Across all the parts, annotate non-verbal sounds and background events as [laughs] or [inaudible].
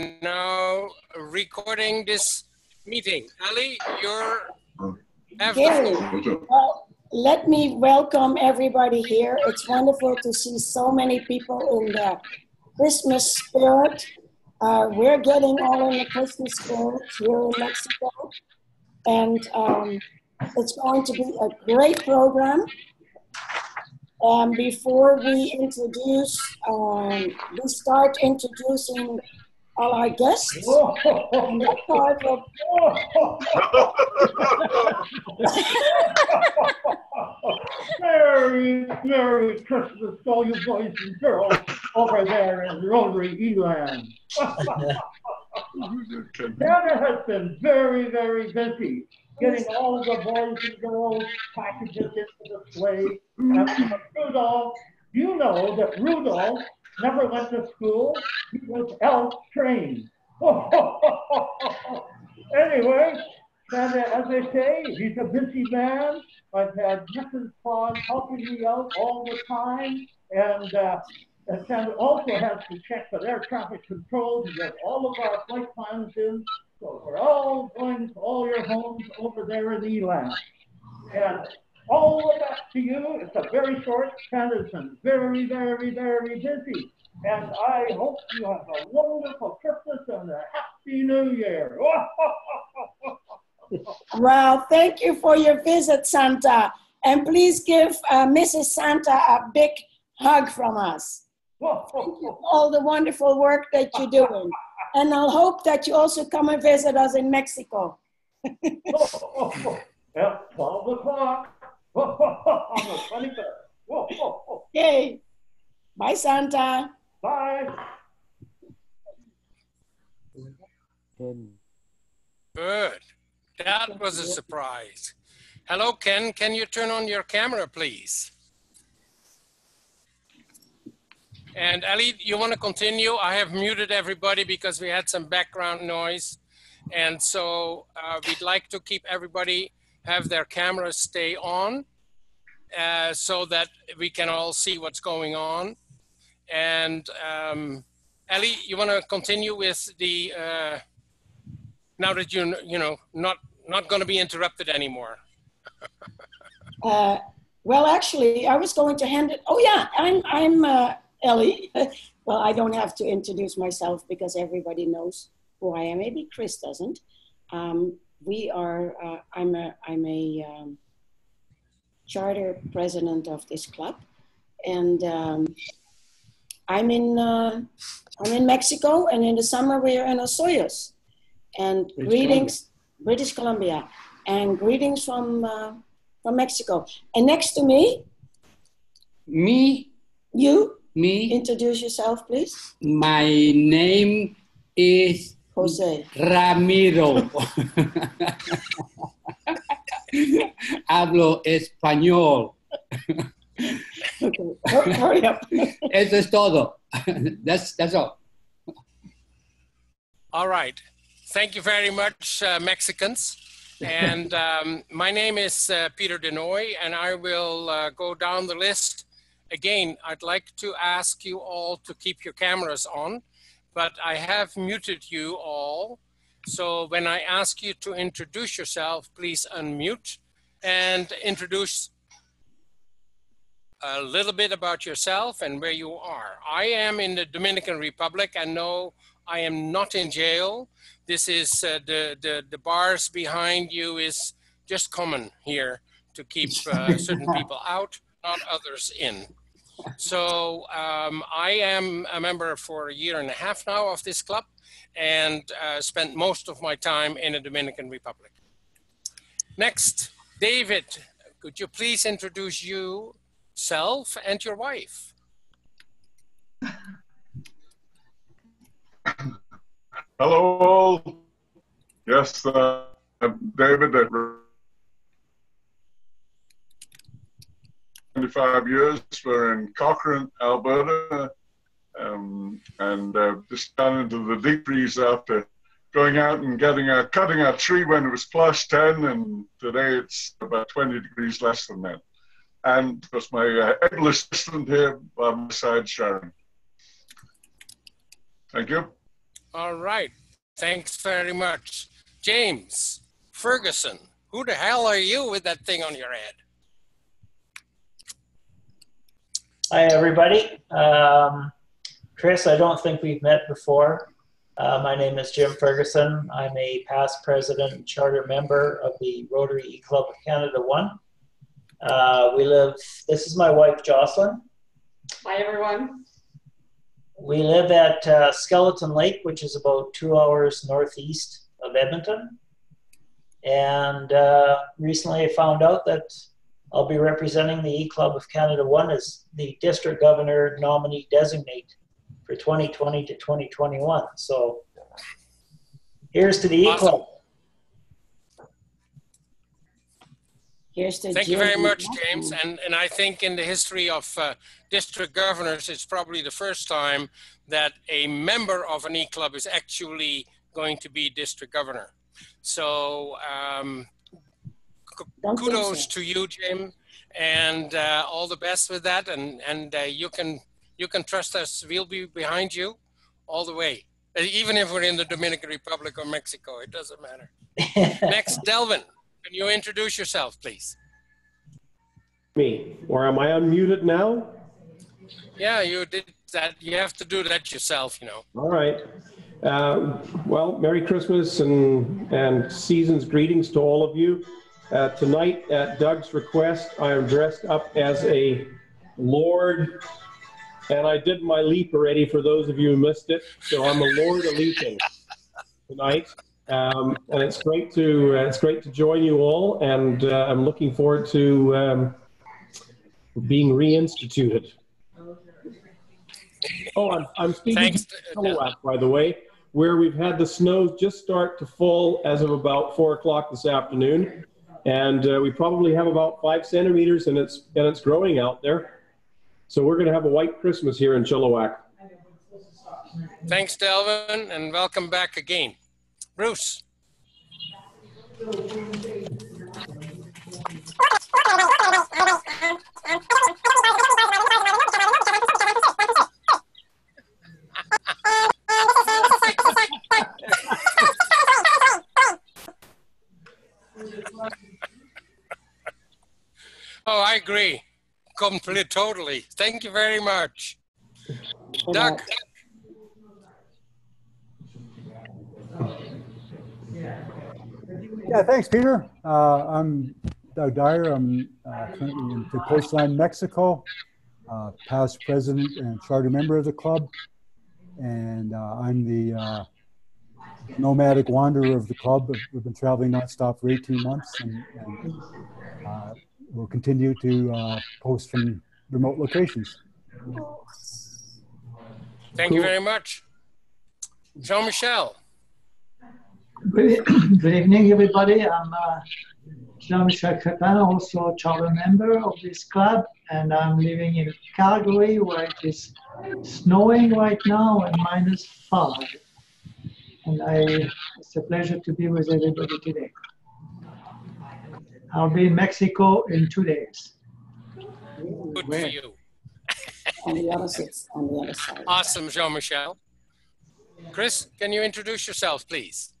now recording this meeting. Ali, you're Gary, well, let me welcome everybody here. It's wonderful to see so many people in the Christmas spirit. Uh, we're getting all in the Christmas spirit here in Mexico. And um, it's going to be a great program. And before we introduce, um, we start introducing all our guests. And that part will Merry, Merry Christmas to all you boys and girls over there in Rotary Eland. Santa has been very, very busy getting all of the boys and girls packages into the sleigh. And mm. Rudolph, you know that Rudolph never went to school. He was elf trained. [laughs] anyway, Santa, as I say, he's a busy man. I've had Mrs. Claus helping me out all the time. And, uh, and Santa also has to check with air traffic control to get all of our flight plans in. So we're all going to all your homes over there in Eland. And all of that to you, it's a very short Santa's very, very, very busy. And I hope you have a wonderful Christmas and a happy new year. [laughs] Well, thank you for your visit, Santa. And please give uh, Mrs. Santa a big hug from us. Thank you for all the wonderful work that you're doing. And I'll hope that you also come and visit us in Mexico. [laughs] [laughs] At 12 o'clock on the 23rd. Yay. Bye, Santa. Bye. Good. That was a surprise. Hello, Ken. Can you turn on your camera, please? And Ali, you want to continue? I have muted everybody because we had some background noise. And so uh, we'd like to keep everybody have their cameras stay on uh, so that we can all see what's going on. And um, Ali, you want to continue with the uh, now that you're you know not not going to be interrupted anymore. [laughs] Uh, well, actually, I was going to hand it. Oh, yeah, I'm, I'm uh, Ellie. [laughs] well, I don't have to introduce myself because everybody knows who I am. Maybe Chris doesn't. Um, we are, uh, I'm a, I'm a um, charter president of this club. And um, I'm in, uh, I'm in Mexico, and in the summer we are in Osoyoos. And British greetings, British Columbia, and greetings from, uh, from Mexico. And next to me, Me, you me, introduce yourself, please. my name is Jose. Ramiro. Hablo español. Okay, hur- hurry up. [laughs] Eso es todo. That's, that's all. All right. Thank you very much, uh, Mexicans. And um, my name is uh, Peter Denoy, and I will uh, go down the list. Again, I'd like to ask you all to keep your cameras on, but I have muted you all. So when I ask you to introduce yourself, please unmute and introduce a little bit about yourself and where you are. I am in the Dominican Republic and no, I am not in jail. This is uh, the, the, the bars behind you is just common here to keep uh, certain [laughs] people out, not others in. So um, I am a member for a year and a half now of this club and uh, spent most of my time in the Dominican Republic. Next, David, could you please introduce yourself and your wife? Hello. Yes, uh, I'm David. 25 years. We're in Cochrane, Alberta, um, and uh, just down into the deep freeze after going out and getting a cutting a tree when it was plus 10, and today it's about 20 degrees less than that. And of course, my uh, able assistant here by my side, Sharon. Thank you. All right. Thanks very much. James Ferguson, who the hell are you with that thing on your head? Hi, everybody. Um, Chris, I don't think we've met before. Uh, my name is Jim Ferguson. I'm a past president and charter member of the Rotary E Club of Canada 1. Uh, we live, this is my wife, Jocelyn. Hi, everyone. We live at uh, Skeleton Lake, which is about two hours northeast of Edmonton. And uh, recently I found out that I'll be representing the E Club of Canada 1 as the district governor nominee designate for 2020 to 2021. So here's to the E Awesome. Club. Here's to Thank you very much, James. And, and I think in the history of uh, district governors, it's probably the first time that a member of an E-Club is actually going to be district governor. So um, Don't kudos so. to you, Jim, and uh, all the best with that. And, and uh, you, can, you can trust us. We'll be behind you all the way. Uh, Even if we're in the Dominican Republic or Mexico, it doesn't matter. [laughs] Next, Delwen, can you introduce yourself, please? me, or am I unmuted now? Yeah, you did that. You have to do that yourself, you know. All right. Uh, well, Merry Christmas and, and season's greetings to all of you. Uh, tonight, at Doug's request, I am dressed up as a Lord, and I did my leap already for those of you who missed it. So I'm a Lord of leaping tonight. Um, and it's great to uh, it's great to join you all, and uh, I'm looking forward to um, being reinstituted. Oh, I'm, I'm speaking Thanks. to Chilliwack, by the way, where we've had the snow just start to fall as of about four o'clock this afternoon, and uh, we probably have about five centimeters, and it's and it's growing out there. So we're going to have a white Christmas here in Chilliwack. Thanks, Delwen, and welcome back again. Bruce. [laughs] agree. Completely, totally. Thank you very much. Doug. Yeah, thanks, Peter. Uh, I'm Doug Dyer. I'm uh, currently in Tepoztlan, Mexico, uh, past president and charter member of the club. And uh, I'm the uh, nomadic wanderer of the club. We've been traveling nonstop for 18 months and, and uh, we'll continue to uh, post from remote locations. Thank you very much. Jean Michel. Good, good evening, everybody. I'm uh, Jean-Michel Crepin, also a charter member of this club, and I'm living in Calgary, where it is snowing right now and minus five. And I, it's a pleasure to be with everybody today. I'll be in Mexico in two days. Good for you. On the other side, on the other side. Awesome, Jean Michel. Chris, can you introduce yourself, please?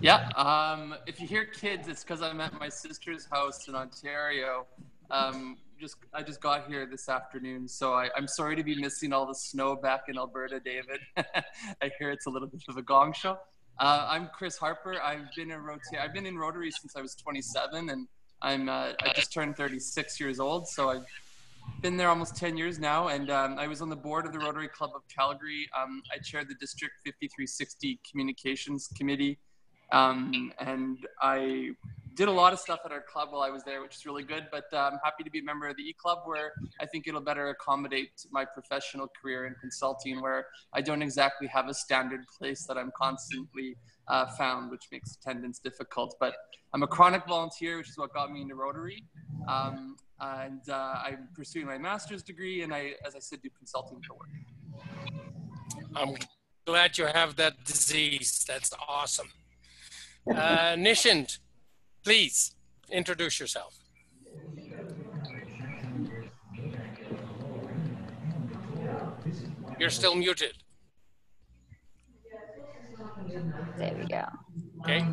Yeah. Um, if you hear kids, it's because I'm at my sister's house in Ontario. Um, just I just got here this afternoon, so I, I'm sorry to be missing all the snow back in Alberta, David. [laughs] I hear it's a little bit of a gong show. Uh, I'm Chris Harper. I've been in Rota- I've been in Rotary since I was 27, and I'm uh, I just turned 36 years old, so I've been there almost 10 years now, and um, I was on the board of the Rotary Club of Calgary. Um, I chaired the District 5360 Communications Committee, um, and I did a lot of stuff at our club while I was there, which is really good. But uh, I'm happy to be a member of the E Club, where I think it'll better accommodate my professional career in consulting, where I don't exactly have a standard place that I'm constantly uh, found, which makes attendance difficult. But I'm a chronic volunteer, which is what got me into Rotary. Um, and uh, I'm pursuing my master's degree, and I, as I said, do consulting for work. I'm glad you have that disease. That's awesome. Uh, Nishant, please introduce yourself. You're still muted. There we go. Okay.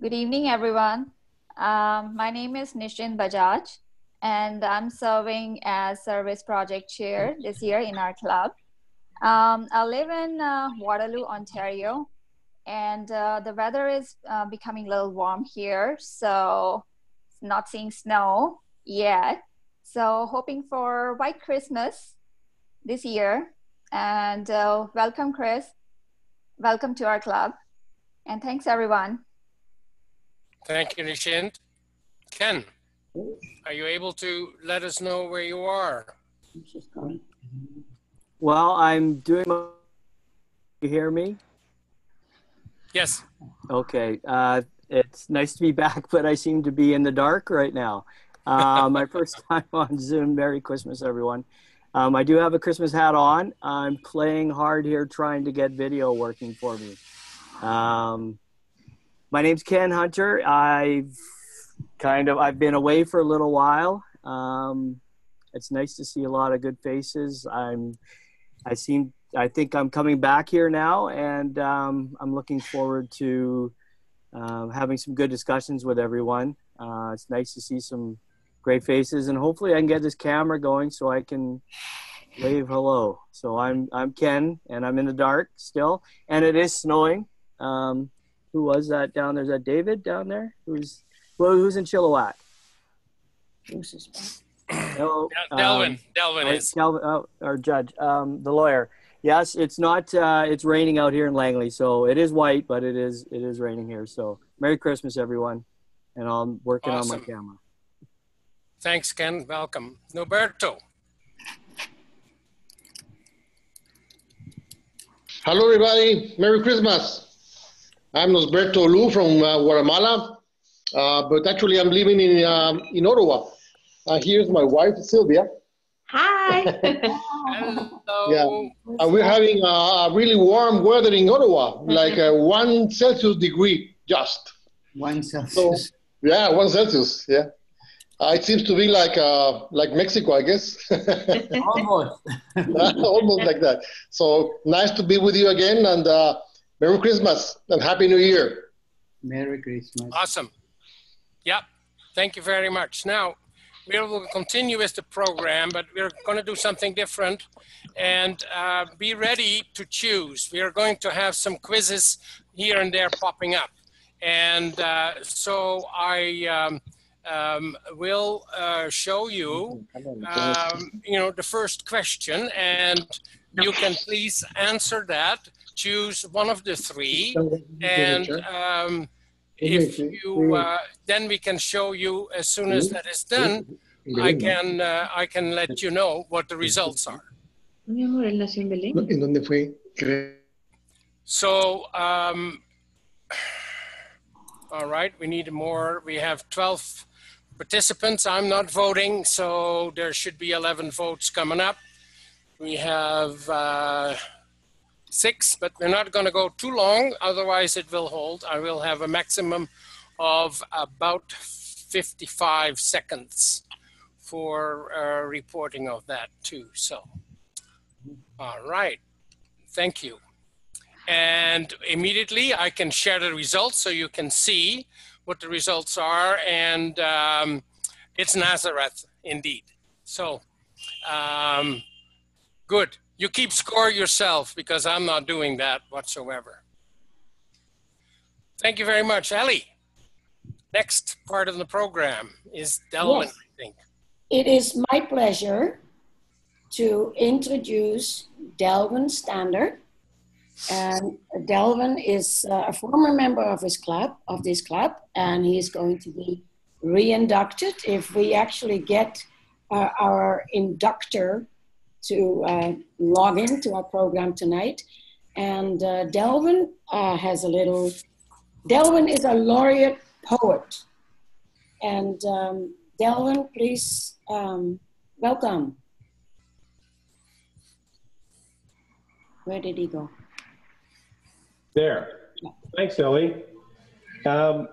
Good evening, everyone. Um, my name is Nishant Bajaj, and I'm serving as service project chair this year in our club. Um, I live in uh, Waterloo, Ontario, and uh, the weather is uh, becoming a little warm here, so not seeing snow yet. So hoping for white Christmas this year. And uh, welcome, Chris. Welcome to our club. And thanks, everyone. Thank you, Nishant. Ken, are you able to let us know where you are? Well, I'm doing. My, you hear me? Yes. Okay. Uh, it's nice to be back, [laughs] but I seem to be in the dark right now. Uh, my first [laughs] time on Zoom. Merry Christmas, everyone. Um, I do have a Christmas hat on. I'm playing hard here trying to get video working for me. Um, my name's Ken Hunter. I've kind of I've been away for a little while. Um, it's nice to see a lot of good faces. I'm I seem I think I'm coming back here now, and um, I'm looking forward to uh, having some good discussions with everyone. Uh, it's nice to see some great faces, and hopefully I can get this camera going so I can wave hello. So I'm I'm Ken, and I'm in the dark still, and it is snowing. Um, who was that down there? Is that David down there? Who's well, who's in Chilliwack? Hello, Delwen. um, Delwen is. Calvin, oh, our judge, um, the lawyer. Yes, it's not. Uh, it's raining out here in Langley, so it is white, but it is it is raining here. So Merry Christmas, everyone, and I'm working on my camera. Thanks, Ken. Welcome. Norberto. Hello, everybody. Merry Christmas. I'm Norberto Lu from uh, Guatemala, uh, but actually I'm living in um, in Ottawa. Uh, here's my wife Sylvia. Hi. [laughs] Hello. Yeah, and we're having uh, a really warm weather in Ottawa, like uh, one Celsius degree just. One So Celsius. yeah, one Celsius. Yeah, uh, it seems to be like uh, like Mexico, I guess. [laughs] Almost. [laughs] Almost like that. So nice to be with you again, and uh, Merry Christmas and Happy New Year. Merry Christmas. Awesome. Yep. Thank you very much. Now, we will continue with the program, but we're going to do something different and uh, be ready to choose. We are going to have some quizzes here and there popping up. And uh, so I um, um, will uh, show you, um, you know, the first question, and you can please answer that. Choose one of the three, and um, if you uh, then we can show you as soon as that is done i can uh, i can let you know what the results are. Mi amor, él nació en dónde fue? So um, all right we need more. We have 12 participants. I'm not voting so there should be 11 votes coming up. We have uh, six but we're not going to go too long otherwise it will hold i will have a maximum of about 55 seconds for uh, reporting of that too. So, all right, thank you. And immediately I can share the results so you can see what the results are. And um, it's Nazareth indeed. So, um, good. You keep score yourself because I'm not doing that whatsoever. Thank you very much, Ellie. Next part of the program is Delwen, Yes. I think. It is my pleasure to introduce Delwen Stander. And Delvin is uh, a former member of his club, of this club, and he is going to be re-inducted if we actually get uh, our inductor to uh, log into our program tonight. And uh, Delwen uh, has a little. Delwen is a laureate poet, and um, Delwen, please um, welcome. Where did he go? There. Thanks, Ellie. Um,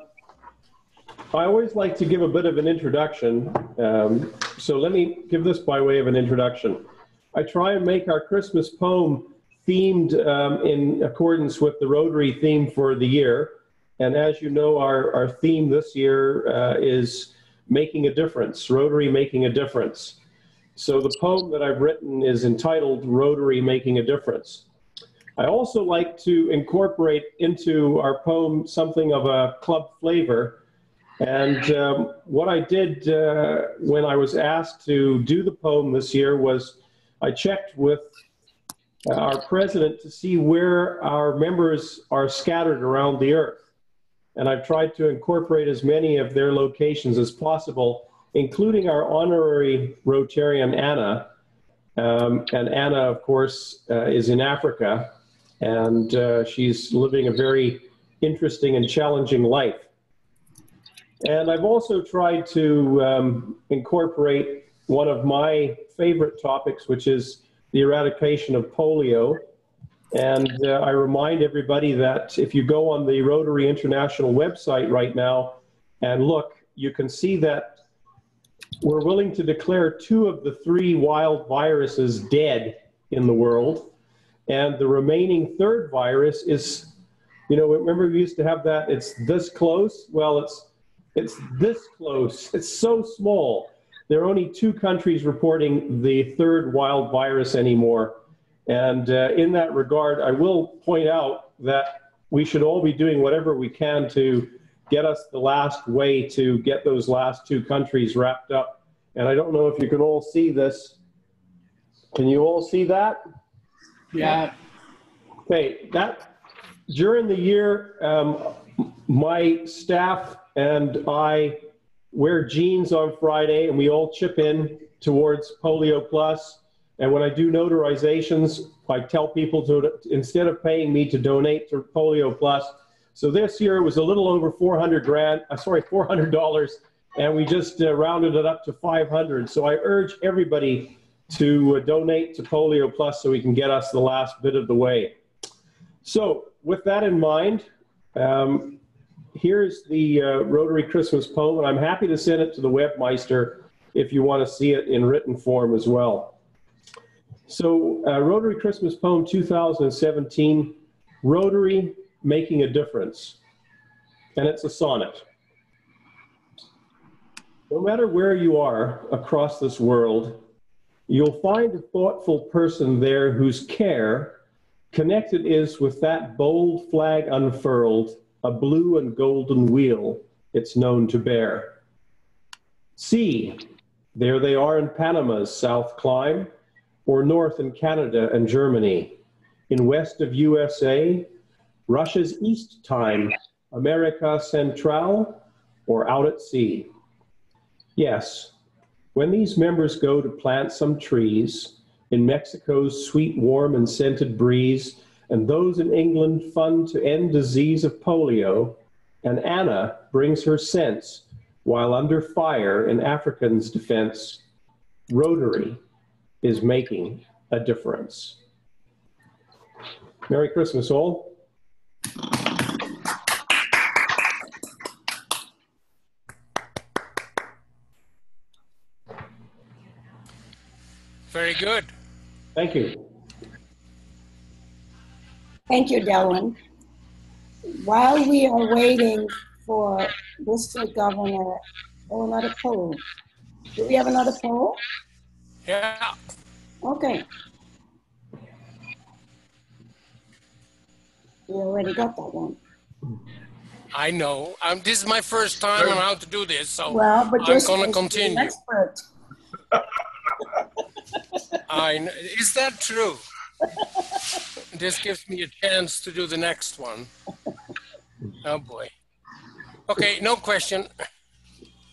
I always like to give a bit of an introduction. Um, so let me give this by way of an introduction. I try and make our Christmas poem themed um, in accordance with the Rotary theme for the year. And as you know, our, our theme this year uh, is making a difference, Rotary making a difference. So the poem that I've written is entitled Rotary Making a Difference. I also like to incorporate into our poem something of a club flavor. And um, what I did uh, when I was asked to do the poem this year was I checked with our president to see where our members are scattered around the earth. And I've tried to incorporate as many of their locations as possible, including our honorary Rotarian Anna. Um, and Anna, of course, uh, is in Africa, and uh, she's living a very interesting and challenging life. And I've also tried to um, incorporate one of my favorite topics, which is the eradication of polio. And uh, I remind everybody that if you go on the Rotary International website right now and look, you can see that we're willing to declare two of the three wild viruses dead in the world. And the remaining third virus is, you know, remember we used to have that, it's this close? Well, it's, it's this close. It's so small. There are only two countries reporting the third wild virus anymore. And uh, in that regard, I will point out that we should all be doing whatever we can to get us the last way to get those last two countries wrapped up. And I don't know if you can all see this. Can you all see that? Yeah. Okay, that during the year, um, my staff and I wear jeans on Friday, and we all chip in towards Polio Plus. And when I do notarizations, I tell people to instead of paying me to donate to Polio Plus. So this year it was a little over 400 grand, uh, sorry, 400 dollars, and we just uh, rounded it up to 500. So I urge everybody to uh, donate to Polio Plus so we can get us the last bit of the way. So with that in mind, um, here's the uh, Rotary Christmas poem, and I'm happy to send it to the webmeister if you want to see it in written form as well. So, uh, Rotary Christmas poem 2017, Rotary Making a Difference. And it's a sonnet. No matter where you are across this world, you'll find a thoughtful person there whose care connected is with that bold flag unfurled a blue and golden wheel it's known to bear. See, there they are in Panama's south clime, or north in Canada and Germany, in west of USA, Russia's east time, America Central, or out at sea. Yes, when these members go to plant some trees in Mexico's sweet, warm, and scented breeze, and those in England fund to end disease of polio, and Anna brings her sense while under fire in Africans' defense. Rotary is making a difference. Merry Christmas, all. Very good. Thank you. Thank you, Delwen. While we are waiting for District Governor, oh, another poll. Do we have another poll? Yeah. Okay. We already got that one. I know. Um, this is my first time on how to do this, so Well, but I'm going to supposed to be continue. expert. [laughs] I kn- is that true? This gives me a chance to do the next one. Oh boy. Okay, no question.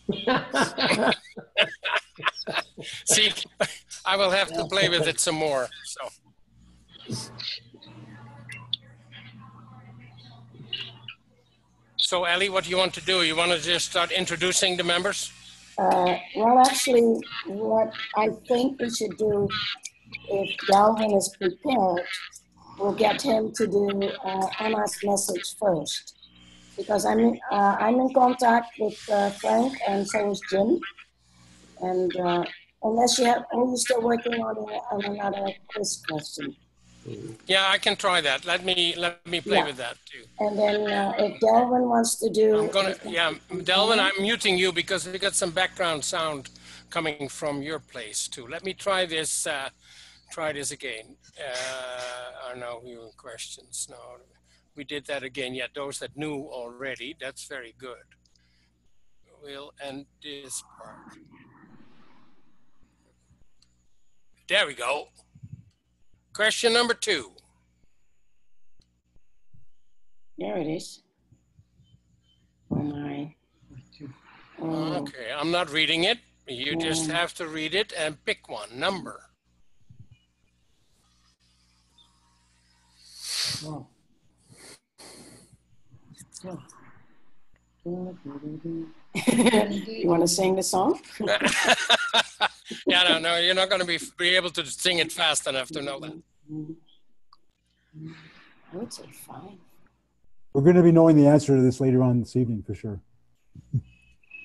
[laughs] See, I will have to play with it some more. So. So, Ellie, what do you want to do? You want to just start introducing the members? Uh, well, actually, what I think we should do, if Galvin is prepared, we'll get him to do uh, Anna's message first. Because I'm, in- uh, I'm in contact with uh, Frank and so is Jim. And uh, Unless you have, oh, you're still working on, a, on another quiz question. Yeah, I can try that. Let me let me play Yeah. with that too. And then uh, if Delwen wants to do. I'm gonna, yeah, Delwen, I'm muting you because we got some background sound coming from your place too. Let me try this. Uh, try this again. Uh, are now viewing questions? No, we did that again. Yeah, those that knew already. That's very good. We'll end this part. There we go. Question number two. There it is. Oh my. Oh, Okay, I'm not reading it. You just Mm. have to read it and pick one number. [laughs] you want to sing the song? [laughs] yeah, no, no, you're not going to be, be able to sing it fast enough to know that. I would say fine. We're going to be knowing the answer to this later on this evening for sure.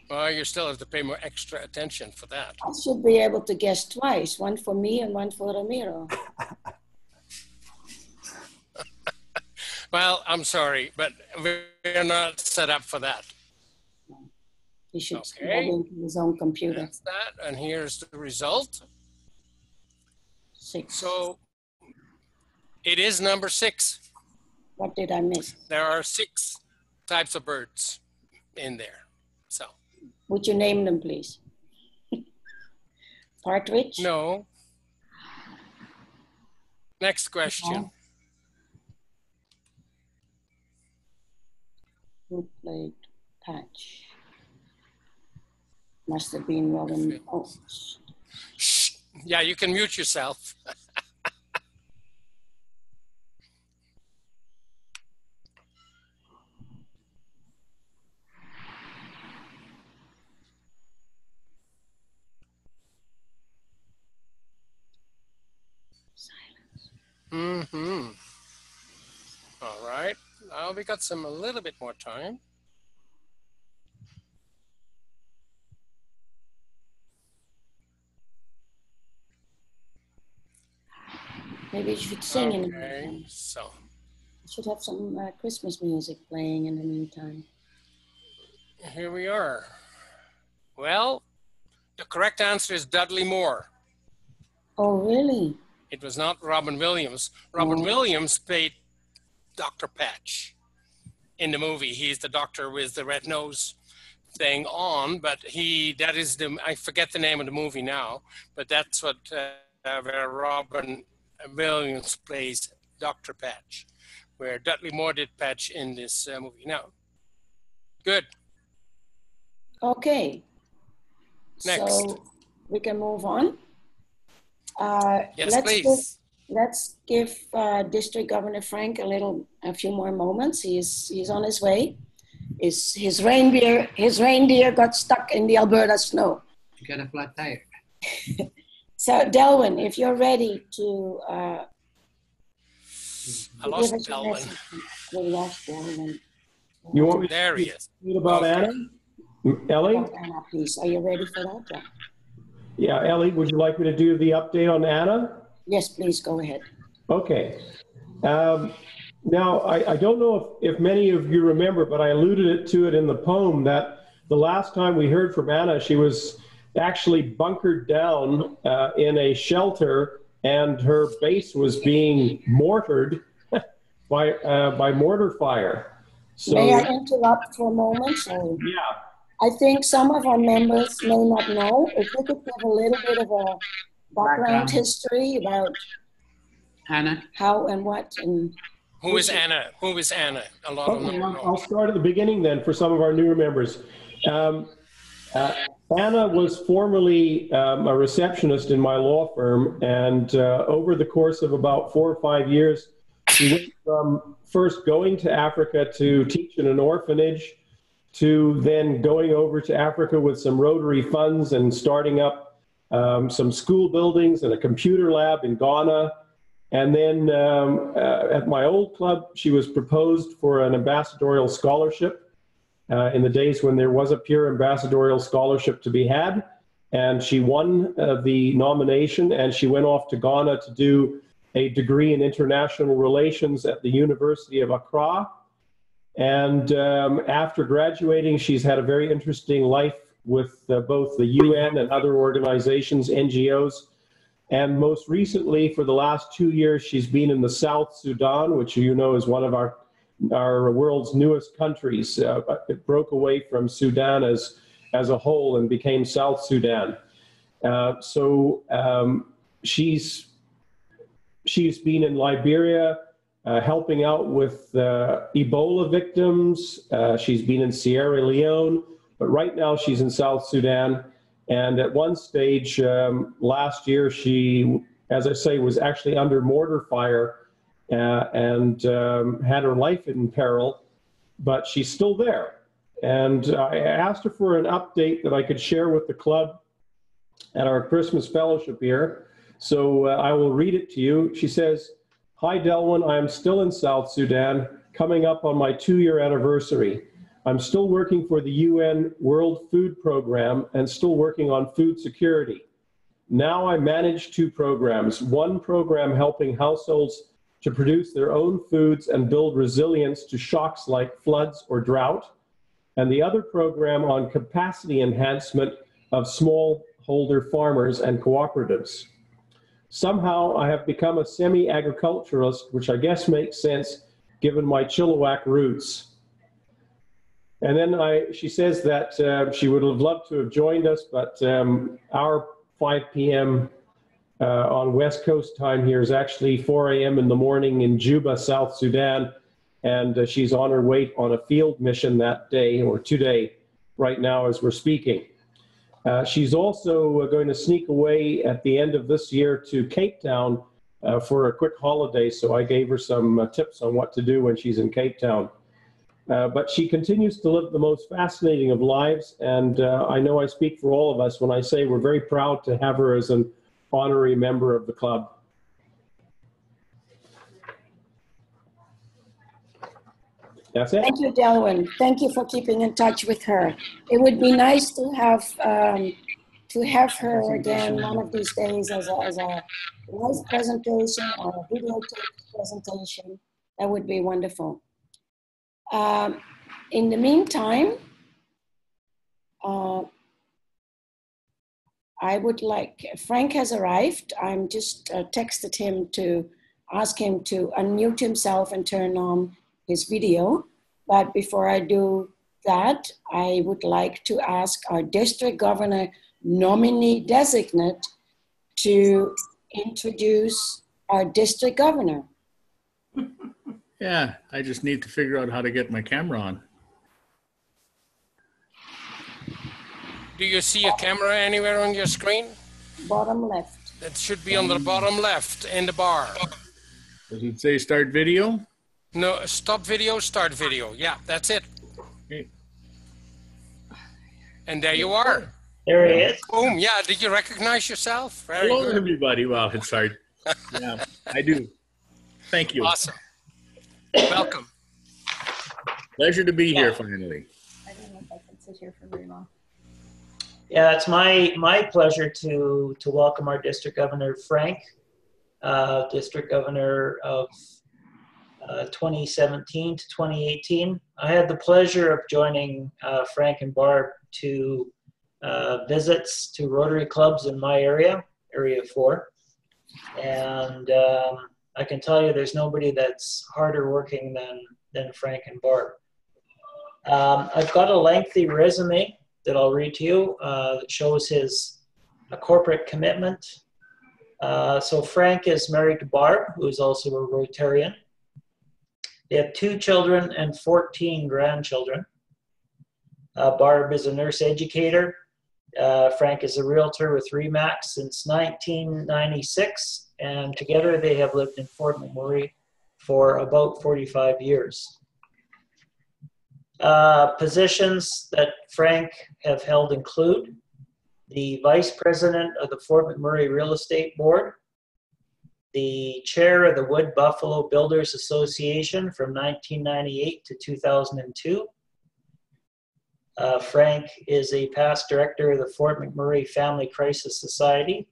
Well, you still have to pay more extra attention for that. I should be able to guess twice, one for me and one for Ramiro. [laughs] Well, I'm sorry, but we're not set up for that. He should Okay. log into his own computer. That's that, and here's the result. Six. So it is number six. What did I miss? There are six types of birds in there. So Would you name them, please? [laughs] Partridge? no. Next question. Who played Patch? Must have been Robin. Oh, Yeah, you can mute yourself. Mm-hmm. All right. Now we got some a little bit more time. maybe you should sing in the Okay, meantime. so You should have some uh, Christmas music playing in the meantime. here we are. Well, the correct answer is Dudley Moore. Oh, really? It was not Robin Williams. Robin Oh. Williams played Dr. Patch in the movie. He's the doctor with the red nose thing on, but he, that is the, I forget the name of the movie now, but that's what, uh, where Robin Williams plays Dr. Patch, where Dudley Moore did Patch in this uh, movie. Now, good. Okay. Next. So we can move on. Uh, Yes, let's please. Give, let's give uh, District Governor Frank a little, a few more moments. He's he's on his way. His his reindeer his reindeer got stuck in the Alberta snow. You got a flat tire. [laughs] So Delwen, if you're ready to uh, I lost give us your Delwen. message, we lost Delwen. You want me to There he is. speak about Anna? Ellie? Anna, please, are you ready for that? Yeah. Yeah, Ellie, would you like me to do the update on Anna? Yes, please go ahead. Okay. Um, now, I, I don't know if, if many of you remember, but I alluded it to it in the poem that the last time we heard from Anna, she was actually bunkered down uh, in a shelter and her base was being mortared [laughs] by, uh, by mortar fire. So, May I interrupt for a moment? So yeah. I think some of our members may not know. If we could give a little bit of a background Background. history about Anna? how and what and Who is Anna? Who is Anna? A lot of them I'll. I'll start at the beginning then for some of our newer members. Um, uh, Anna was formerly um, a receptionist in my law firm, and uh, over the course of about four or five years, she went from first going to Africa to teach in an orphanage to then going over to Africa with some Rotary funds and starting up um, some school buildings and a computer lab in Ghana. And then um, uh, at my old club, she was proposed for an ambassadorial scholarship uh, in the days when there was a pure ambassadorial scholarship to be had. and she won uh, the nomination and she went off to Ghana to do a degree in international relations at the University of Accra. And um, after graduating, she's had a very interesting life with uh, both the UN and other organizations, NGOs. And most recently, for the last two years, she's been in the South Sudan, which you know is one of our, our world's newest countries. Uh, it broke away from Sudan as, as a whole and became South Sudan. Uh, so um, she's, she's been in Liberia, uh, helping out with uh, Ebola victims. Uh, she's been in Sierra Leone, but right now she's in South Sudan. And at one stage um, last year, she, as I say, was actually under mortar fire uh, and um, had her life in peril, but she's still there. And I asked her for an update that I could share with the club at our Christmas fellowship here. So uh, I will read it to you. She says, Hi, Delwen. I am still in South Sudan, coming up on my two year anniversary. I'm still working for the UN World Food Program and still working on food security. Now I manage two programs one program helping households to produce their own foods and build resilience to shocks like floods or drought, and the other program on capacity enhancement of smallholder farmers and cooperatives. Somehow I have become a semi agriculturalist, which I guess makes sense given my Chilliwack roots. And then I, she says that uh, she would have loved to have joined us, but um, our 5 p.m. Uh, on West Coast time here is actually 4 a.m. in the morning in Juba, South Sudan. And uh, she's on her way on a field mission that day or today, right now as we're speaking. Uh, she's also uh, going to sneak away at the end of this year to Cape Town uh, for a quick holiday. So I gave her some tips on what to do when she's in Cape Town. Uh, but she continues to live the most fascinating of lives. And uh, I know I speak for all of us when I say we're very proud to have her as an honorary member of the club. That's it. Thank you, Delwen. Thank you for keeping in touch with her. It would be nice to have um, to have her again one of these days as a, as a live presentation or a videotape presentation. That would be wonderful. Um, in the meantime, uh, I would like, Frank has arrived. I'm just uh, texted him to ask him to unmute himself and turn on his video. But before I do that, I would like to ask our district governor nominee designate to introduce our district governor. Yeah, I just need to figure out how to get my camera on. Do you see a camera anywhere on your screen? Bottom left. That should be on the bottom left in the bar. Does it say start video? No, stop video, start video. Yeah, that's it. Okay. And there you are. There he is. Boom. Yeah. Did you recognize yourself? Very Hello, good. everybody. Wow, it's hard. [laughs] Yeah, I do. Thank you. Awesome. Welcome. Pleasure to be here finally. I don't know if I can sit here for very long. Yeah, it's my my pleasure to to welcome our district governor Frank, uh, district governor of uh, 2017 to 2018. I had the pleasure of joining uh, Frank and Barb to uh, visits to Rotary clubs in my area, Area Four, and um, I can tell you there's nobody that's harder working than than Frank and Barb. Um, I've got a lengthy resume that I'll read to you uh, that shows his a corporate commitment. Uh, so Frank is married to Barb, who is also a Rotarian. They have two children and 14 grandchildren. Uh, Barb is a nurse educator. Uh, Frank is a realtor with Remax since 1996, and together they have lived in Fort McMurray for about 45 years. Uh, positions that Frank have held include the Vice President of the Fort McMurray Real Estate Board, the Chair of the Wood Buffalo Builders Association from 1998 to 2002, Uh, Frank is a past director of the Fort McMurray Family Crisis Society.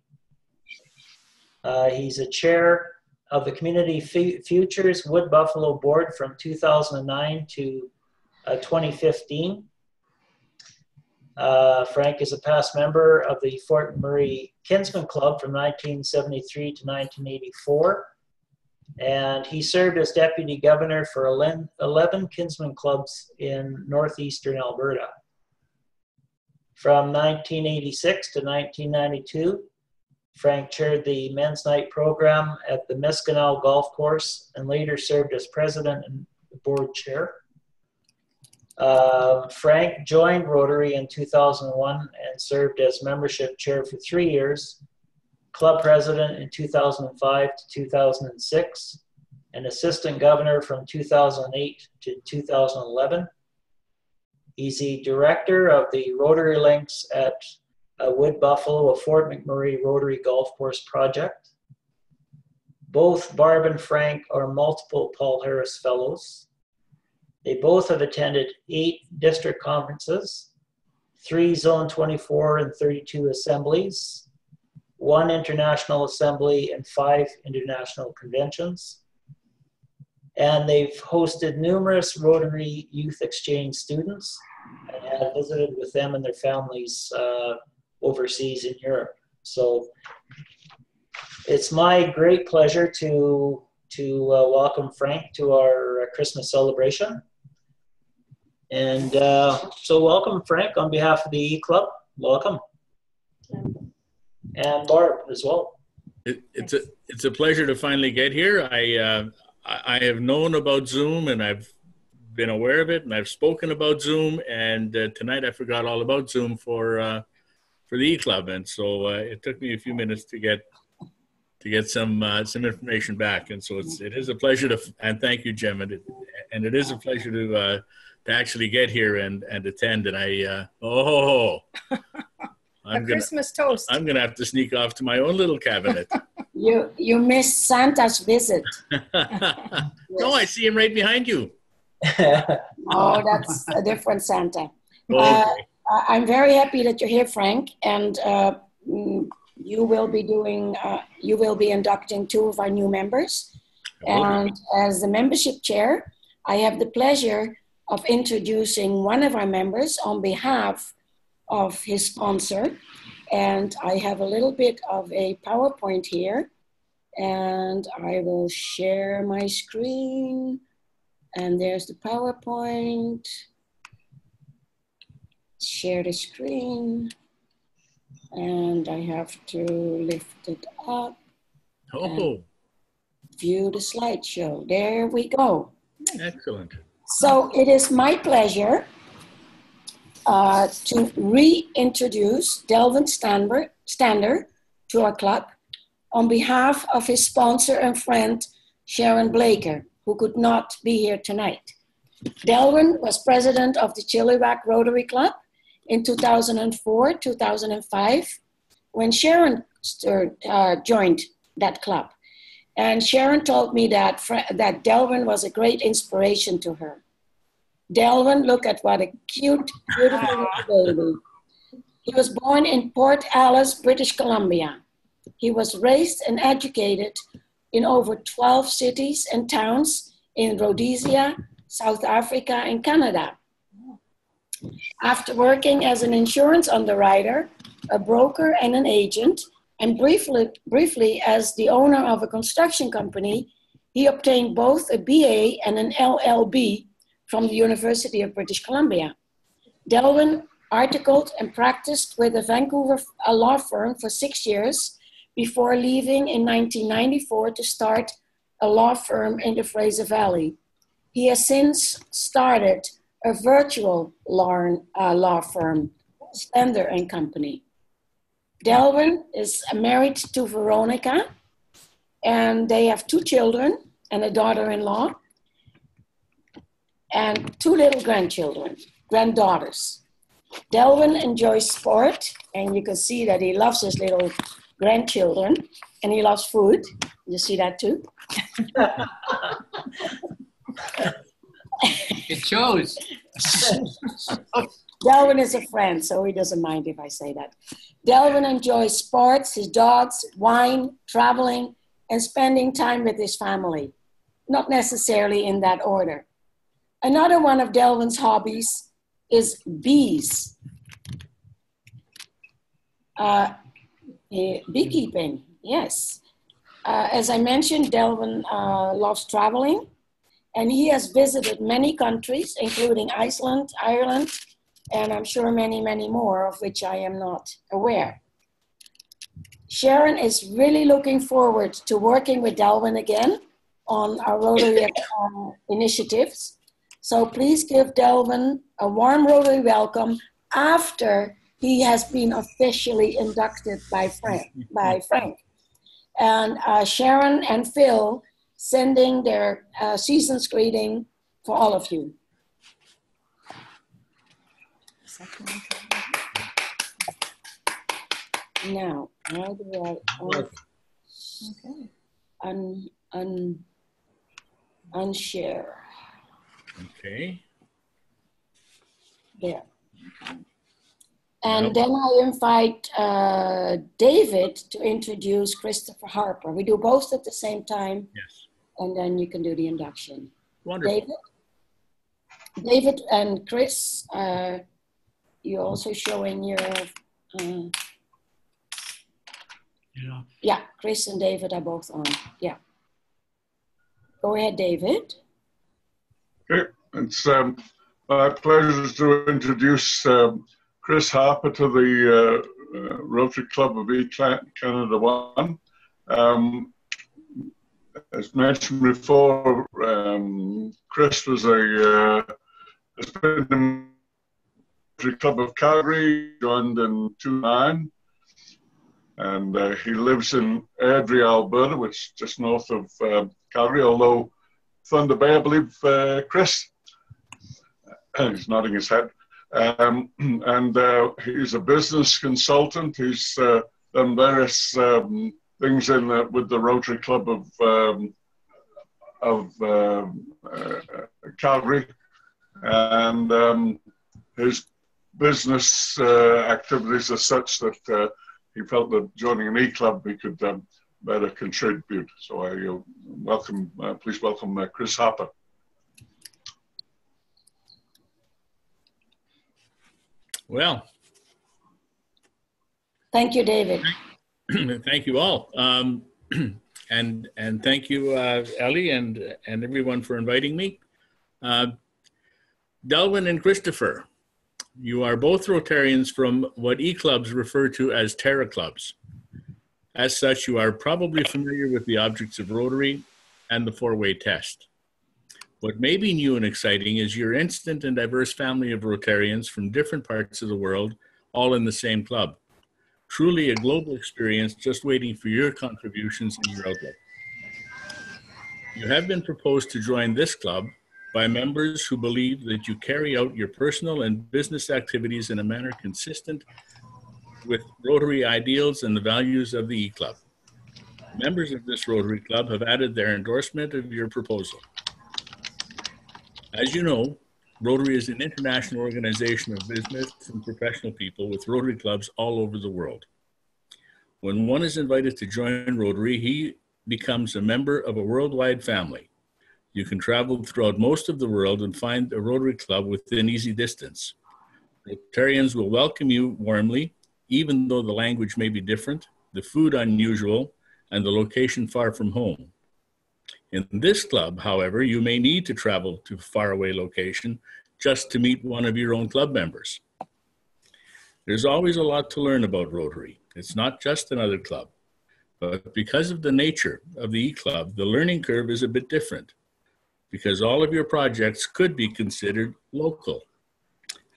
Uh, he's a chair of the Community F- Futures Wood Buffalo Board from 2009 to uh, 2015. Uh, Frank is a past member of the Fort McMurray Kinsmen Club from 1973 to 1984. And he served as deputy governor for 11 11 Kinsmen clubs in northeastern Alberta. From 1986 to 1992, Frank chaired the men's night program at the Miskanaw Golf Course and later served as president and board chair. Uh, Frank joined Rotary in 2001 and served as membership chair for three years, club president in 2005 to 2006, and assistant governor from 2008 to 2011. He's the director of the Rotary Links at uh, Wood Buffalo, a Fort McMurray Rotary Golf Course project. Both Barb and Frank are multiple Paul Harris Fellows. They both have attended eight district conferences, three Zone 24 and 32 assemblies, one international assembly, and five international conventions. And they've hosted numerous Rotary Youth Exchange students and have visited with them and their families uh, overseas in Europe. So it's my great pleasure to to uh, welcome Frank to our uh, Christmas celebration. And uh, so, welcome, Frank, on behalf of the E Club. Welcome, and Barb as well. It, it's a it's a pleasure to finally get here. I uh, I have known about Zoom and I've been aware of it and I've spoken about Zoom and uh, tonight I forgot all about Zoom for uh, for the E Club and so uh, it took me a few minutes to get to get some uh, some information back and so it's it is a pleasure to and thank you Jim and it, and it is a pleasure to uh, to actually get here and and attend and I uh, oh [laughs] I'm a gonna Christmas toast. I'm gonna have to sneak off to my own little cabinet. [laughs] You you missed Santa's visit. [laughs] no, I see him right behind you. Oh, that's a different Santa. Oh, Uh, okay. I'm very happy that you're here, Frank, and uh, mm, you will be doing, uh, you will be inducting two of our new members. And as the membership chair, I have the pleasure of introducing one of our members on behalf of his sponsor. And I have a little bit of a PowerPoint here, and I will share my screen. And there's the PowerPoint. Share the screen. And I have to lift it up. Oh, View the slideshow. There we go. excellent. So it is my pleasure uh, to reintroduce Delwen Stander, Stander to our club on behalf of his sponsor and friend, Sharon Blaker, who could not be here tonight. Delwen was president of the Chilliwack Rotary Club in 2004 2005 when Sharon uh, joined that club. And Sharon told me that, that Delwen was a great inspiration to her. Delwen, look at what a cute, beautiful baby. He was born in Port Alice, British Columbia. He was raised and educated in over 12 cities and towns in Rhodesia, South Africa, and Canada. After working as an insurance underwriter, a broker, and an agent, and briefly, briefly as the owner of a construction company, he obtained both a BA and an LLB from the University of British Columbia. Delwen articled and practiced with a Vancouver a law firm for six years before leaving in 1994 to start a law firm in the Fraser Valley. He has since started a virtual law, uh, law firm, Stander and Company. Delwen is married to Veronica, and they have two children and a daughter-in-law, and two little grandchildren, granddaughters. Delwen enjoys sport, and you can see that he loves his little grandchildren, and he loves food. You see that too? [laughs] It shows. [laughs] Delwen is a friend, so he doesn't mind if I say that. Delwen enjoys sports, his dogs, wine, traveling, and spending time with his family, not necessarily in that order. Another one of Delwen's hobbies is bees, uh, eh, beekeeping, yes. Uh, as I mentioned, Delwen uh, loves traveling, and he has visited many countries, including Iceland, Ireland, and I'm sure many, many more of which I am not aware. Sharon is really looking forward to working with Delwen again on our Rotary [coughs] initiatives. So please give Delwen a warm Rotary welcome after he has been officially inducted by Frank. By Frank. And uh, Sharon and Phil sending their uh, season's greeting for all of you. Now, how do I un, un, un, unshare? Okay. There. And then I invite uh, David to introduce Christopher Harper. We do both at the same time. Yes. And then you can do the induction. Wonderful. David? David and Chris, uh, you're also showing your. Uh, Yeah. yeah, Chris and David are both on. Yeah. Go ahead, David. Okay, it's um, my pleasure to introduce um, Chris Harper to the uh, uh, Rotary Club of East Canada One. Um, as mentioned before, um, Chris was a uh, has been in the Club of Calgary, joined in 2009, and uh, he lives in Airdrie, Alberta, which is just north of uh, Calgary, although Thunder Bay, I believe, uh, Chris. He's nodding his head. Um, [clears throat] and uh, he's a business consultant. He's uh, done various um, things in the, with the Rotary Club of um, of um, uh, Calgary, and um, his business uh, activities are such that uh, he felt that joining an E Club he could um, better contribute. So I uh, welcome, please welcome Chris Harper. Well, Thank you, David. [clears throat] thank you all. Um, [clears throat] and and thank you, uh, Ellie, and and everyone for inviting me. Uh, Delwen and Christopher, you are both Rotarians from what E clubs refer to as Terra clubs. As such, you are probably familiar with the objects of Rotary and the four-way test. What may be new and exciting is your instant and diverse family of Rotarians from different parts of the world, all in the same club. Truly a global experience just waiting for your contributions and your outlook. You have been proposed to join this club by members who believe that you carry out your personal and business activities in a manner consistent with Rotary ideals and the values of the E Club. Members of this Rotary Club have added their endorsement of your proposal. As you know, Rotary is an international organization of business and professional people with Rotary clubs all over the world. When one is invited to join Rotary, he becomes a member of a worldwide family. You can travel throughout most of the world and find a Rotary club within easy distance. Rotarians will welcome you warmly, even though the language may be different, the food unusual, and the location far from home. In this club, however, you may need to travel to a faraway location just to meet one of your own club members. There's always a lot to learn about Rotary. It's not just another club. But because of the nature of the E-Club, the learning curve is a bit different because all of your projects could be considered local.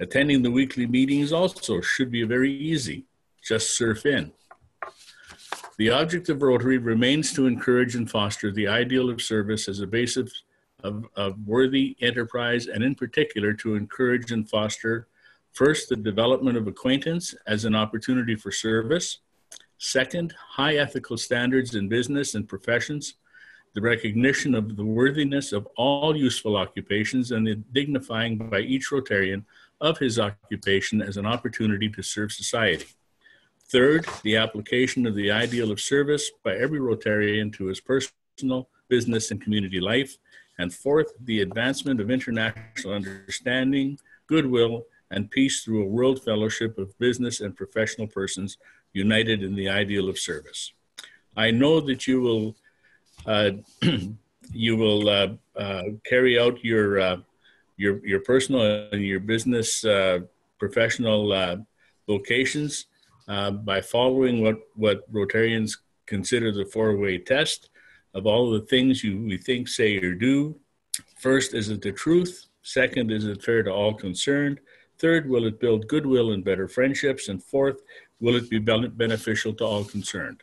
Attending the weekly meetings also should be very easy. Just surf in. The object of Rotary remains to encourage and foster the ideal of service as a basis of, of worthy enterprise, and in particular to encourage and foster first, the development of acquaintance as an opportunity for service, second, high ethical standards in business and professions, the recognition of the worthiness of all useful occupations, and the dignifying by each Rotarian of his occupation as an opportunity to serve society. Third, the application of the ideal of service by every Rotarian to his personal, business, and community life. And fourth, the advancement of international understanding, goodwill, and peace through a world fellowship of business and professional persons united in the ideal of service. I know that you will uh, [clears throat] you will uh, uh, carry out your uh, your your personal and your business uh, professional uh, vocations uh, by following what what Rotarians consider the four-way test of all the things you we think, say, or do. First, is it the truth? Second, is it fair to all concerned? Third, will it build goodwill and better friendships? And fourth, will it be beneficial to all concerned?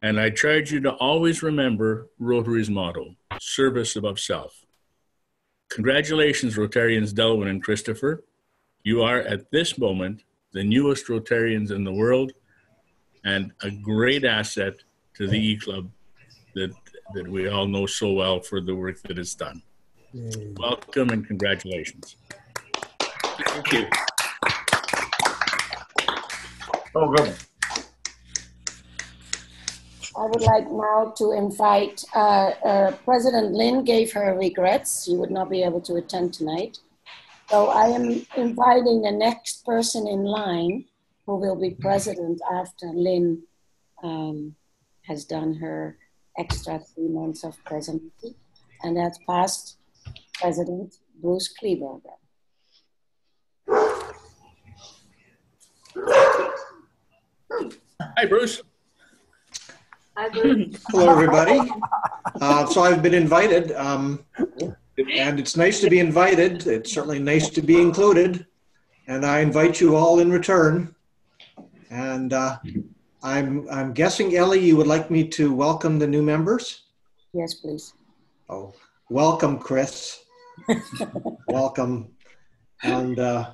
And I charge you to always remember Rotary's motto service above self. Congratulations, Rotarians Delwen and Christopher. You are at this moment the newest Rotarians in the world and a great asset to the E Club that, that we all know so well for the work that it's done. Welcome and congratulations. Thank you. Oh, good. I would like now to invite, uh, uh, President Lynn gave her regrets. She would not be able to attend tonight. So I am inviting the next person in line who will be president after Lynn um, has done her extra three months of presidency. And that's past President Bruce Kleberger. Hi, Bruce. Hi, Bruce. Hello, everybody. [laughs] Uh, so I've been invited, um, and it's nice to be invited. It's certainly nice to be included, and I invite you all in return. And uh, I'm I'm guessing Ellie, you would like me to welcome the new members. Yes, please. Oh, welcome, Chris. [laughs] welcome, and uh,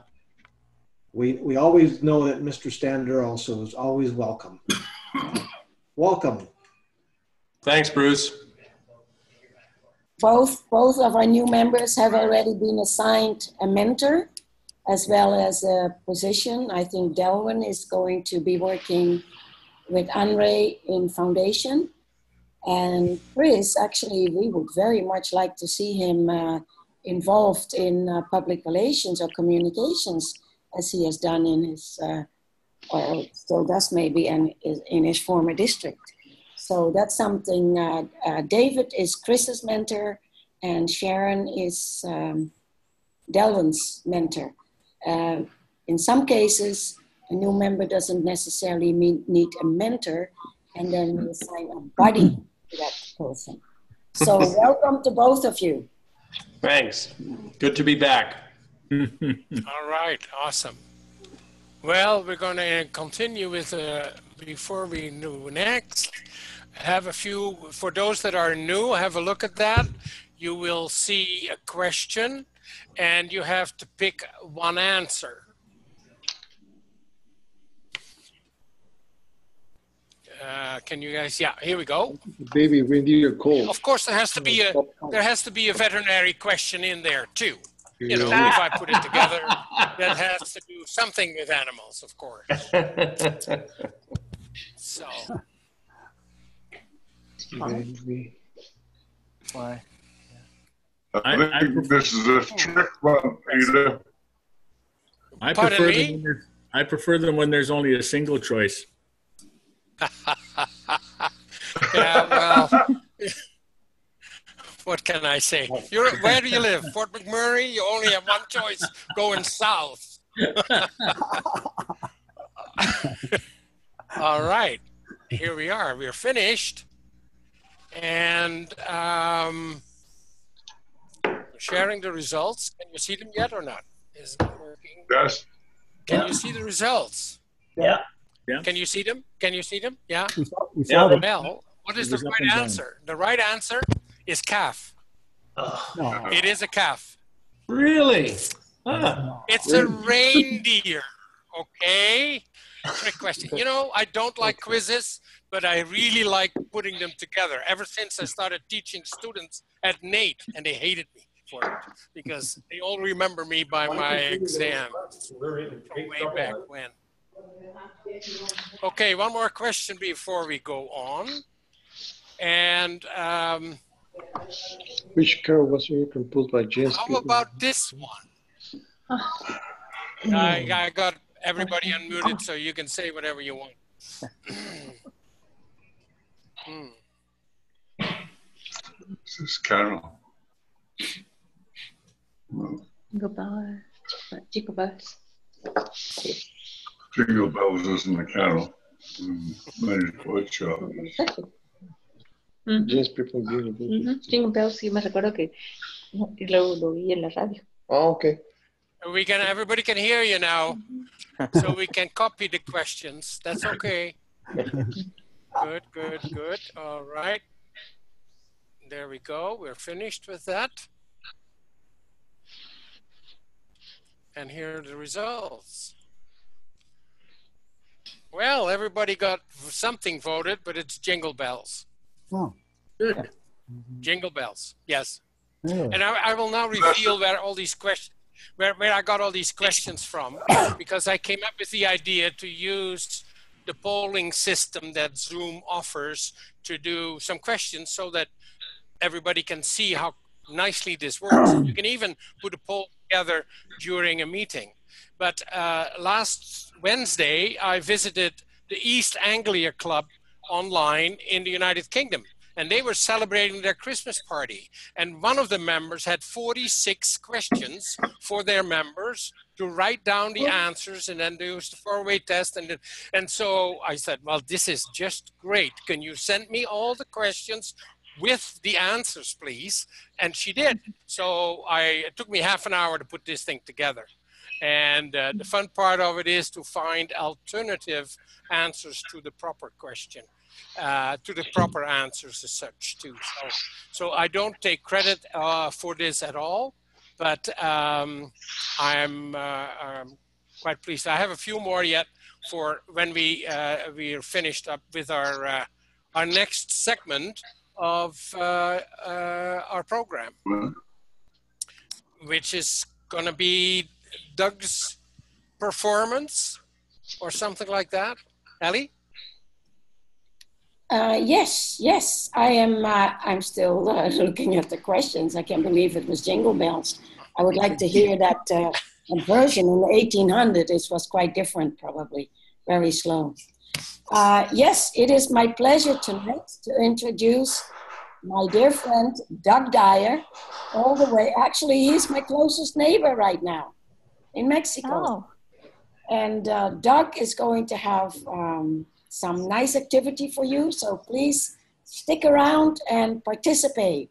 we we always know that Mr. Stander also is always welcome. Welcome. Thanks, Bruce. Both, both of our new members have already been assigned a mentor as well as a position. I think Delwen is going to be working with Andre in foundation. And Chris, actually, we would very much like to see him uh, involved in uh, public relations or communications as he has done in his uh, or still does maybe, and in his former district. So that's something. Uh, uh, David is Chris's mentor, and Sharon is um, Delwen's mentor. Uh, in some cases, a new member doesn't necessarily mean, need a mentor, and then we assign a buddy to that person. So [laughs] welcome to both of you. Thanks. Good to be back. [laughs] All right, awesome. Well, we're going to continue with, uh, before we do next, have a few, for those that are new, have a look at that. You will see a question and you have to pick one answer. Uh, can you guys, yeah, here we go. Baby, windy or cold? Of course, there has to be a, there has to be a veterinary question in there too you know, if I put it together, that has to do something with animals, of course. [laughs] so. Why? I think this is a trick one, Peter. I Pardon prefer me? them when there's, I prefer them when there's only a single choice. [laughs] yeah, well, what can I say? You're, where do you live? Fort McMurray? You only have one choice going south. [laughs] [laughs] All right, here we are. We're finished. And um, sharing the results. Can you see them yet or not? Is it working? Yes. Can you see the results? Yeah. Yeah. Can you see them? Can you see them? Yeah. We saw, we saw them. Well, what is the right and down. answer? The right answer is calf. No. It is a calf. Really? Ah. It's a reindeer. Okay. Trick question. [laughs] You know, I don't like quizzes, but I really like putting them together. Ever since I started teaching students at NAIT, and they hated me. for it because they all remember me by my exam from way back when. Okay, one more question before we go on. And um, Which car was really composed by James how about this one? [sighs] I, I got everybody unmuted, so you can say whatever you want. Hmm. This is Carol. Jingle bells. Jingle bells. Jingle Bells isn't a carol. Mm, Maybe quite sure. James Pearson, Jingle Bells. Ujú, Jingle bells, sí me recuerdo que y luego lo vi en la radio. Oh, okay. We can, everybody can hear you now, so we can copy the questions. That's okay. Good, good, good. All right. There we go. We're finished with that. And here are the results. Well, everybody got something voted, but it's Jingle Bells. Oh, Good. Jingle Bells, yes. yeah. And I, I will now reveal where all these questions, where, where I got all these questions from, because I came up with the idea to use the polling system that Zoom offers to do some questions so that everybody can see how nicely this works. You can even put a poll together during a meeting. But uh, last Wednesday, I visited the East Anglia Club online in the United Kingdom. And they were celebrating their Christmas party. And one of the members had 46 questions for their members to write down the answers and then do the four-way test. And, and so I said, well, this is just great. Can you send me all the questions with the answers, please? And she did. So I, it took me half an hour to put this thing together. And uh, the fun part of it is to find alternative answers to the proper question, uh, to the proper answers as such too. So, so I don't take credit uh, for this at all, but um, I'm, uh, I'm quite pleased. I have a few more yet for when we uh, we are finished up with our uh, our next segment of uh, our program, which is going to be Doug's performance or something like that. Ellie? Uh, yes, yes, I am. Uh, I'm still uh, [laughs] looking at the questions. I can't believe it was Jingle Bells. I would like to hear that uh, version in the 1800s. It was quite different, probably very slow. Uh, yes, it is my pleasure tonight to introduce my dear friend Doug Dyer, all the way. Actually, he's my closest neighbor right now in Mexico. And uh, Doug is going to have um, some nice activity for you. So please stick around and participate.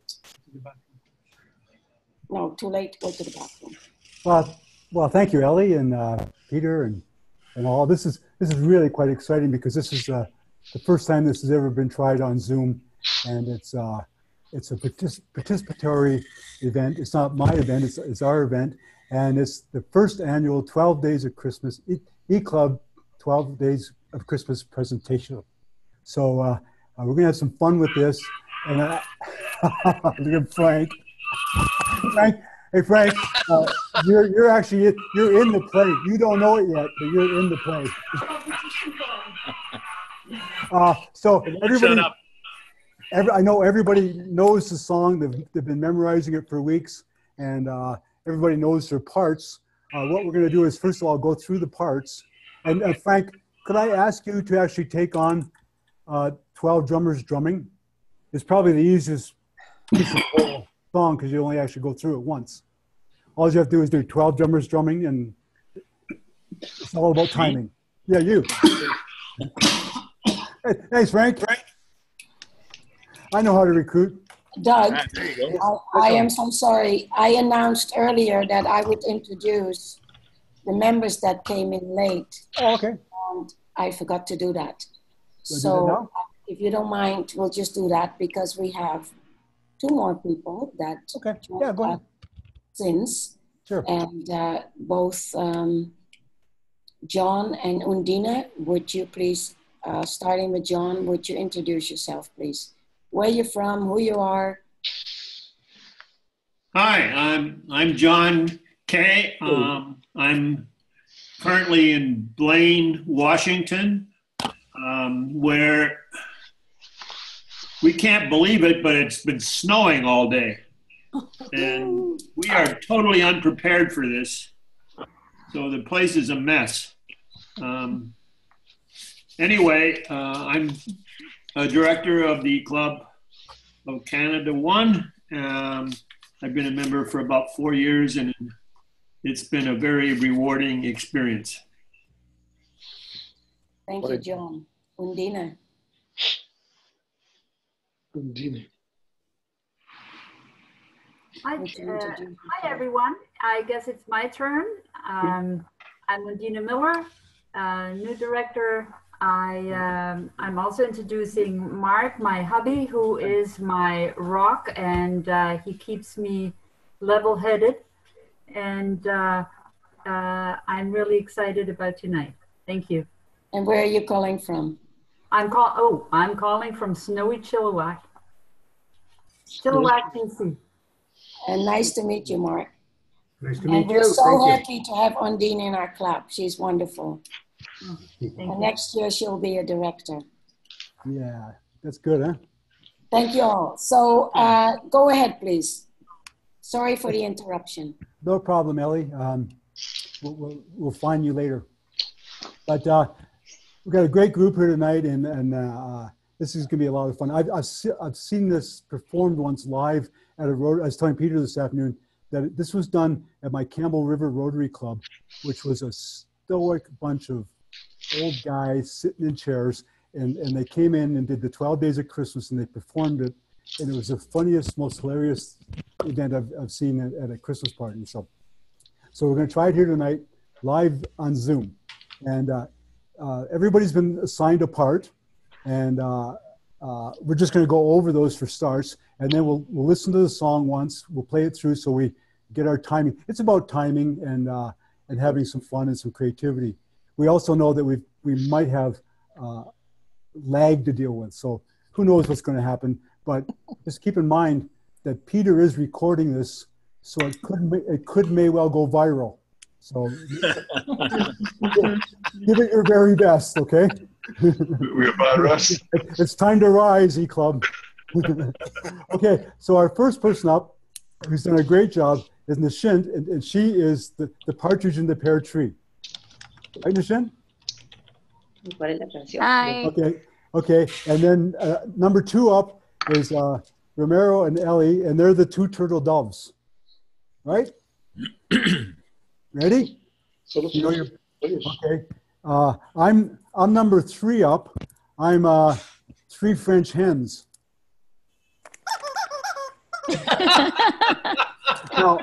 No, too late to go to the bathroom. Well, well, thank you, Ellie and uh, Peter and, and all. This is this is really quite exciting because this is uh, the first time this has ever been tried on Zoom, and it's uh, it's a partic- participatory event. It's not my event; it's, it's our event, and it's the first annual 12 Days of Christmas E, e Club 12 Days of Christmas presentation. So uh, uh, we're gonna have some fun with this, and uh, [laughs] look at Frank. Frank, hey Frank, uh, you're you're actually you're in the play. You don't know it yet, but you're in the play. [laughs] Uh, so everybody, every, I know everybody knows the song. They've, they've been memorizing it for weeks, and uh, everybody knows their parts. Uh, what we're going to do is first of all go through the parts. And Frank, could I ask you to actually take on uh, 12 drummers drumming? It's probably the easiest piece of the whole song because you only actually go through it once. All you have to do is do 12 drummers drumming, and it's all about timing. Yeah, you. Hey, Thanks, Frank. Frank. I know how to recruit. Doug, Ah, there you go. I, I am so sorry. I announced earlier that I would introduce the members that came in late. Oh, okay. And I forgot to do that. Do I do that So now? if you don't mind, we'll just do that because we have two more people that okay. yeah, go ahead. since. Sure. And uh, both um, John and Undina, would you please, uh, starting with John, would you introduce yourself, please? Where you're from, who you are. Hi, I'm I'm John Kay. Um, I'm currently in Blaine, Washington, um, where we can't believe it, but it's been snowing all day, and we are totally unprepared for this. So the place is a mess. Um, anyway, uh, I'm a director of the Club of Canada One. Um, I've been a member for about four years, and it's been a very rewarding experience. Thank you, John. Undina. Undine. Hi, uh, hi, everyone. I guess it's my turn. Um, I'm Undina Miller, uh, new director. I, um, I'm also introducing Mark, my hubby, who is my rock, and uh, he keeps me level-headed. And uh, uh, I'm really excited about tonight. Thank you. And where are you calling from? I'm call. Oh, I'm calling from snowy Chilliwack, Chilliwack, BC. And nice to meet you, Mark. Nice to And meet we're so Thank happy to have Undine in our club. She's wonderful. And next year she'll be a director. Yeah, that's good, huh? Thank you all. So uh, go ahead, please. Sorry for the interruption. No problem, Ellie. Um, we'll, we'll, we'll find you later. But uh, we've got a great group here tonight, and, and uh, this is going to be a lot of fun. I've, I've, se- I've seen this performed once live at a road. I was telling Peter this afternoon that this was done at my Campbell River Rotary Club, which was a stoic bunch of old guys sitting in chairs, and, and they came in and did the 12 Days of Christmas, and they performed it, and it was the funniest, most hilarious event I've, I've seen at, at a Christmas party. So, so we're going to try it here tonight, live on Zoom, and uh, uh, everybody's been assigned a part, and uh, uh, we're just going to go over those for starts, and then we'll we'll listen to the song once. We'll play it through so we get our timing. It's about timing and uh, and having some fun and some creativity. We also know that we we might have uh, lag to deal with, so who knows what's going to happen. But just keep in mind that Peter is recording this, so it could it could may well go viral. So [laughs] give it your very best, okay? We're embarrassed. [laughs] it's time to rise, E Club. [laughs] okay, so our first person up, who's done a great job, is Nishant, and, and she is the, the partridge in the pear tree. Right, Nishant? ¿Cuál es la canción? Hi. Okay, okay, and then uh, number two up is uh, Romero and Ellie, and they're the two turtle doves. Right? [clears throat] Ready? So you know your- okay. Uh, I'm I'm number three up. I'm uh, three French hens. now,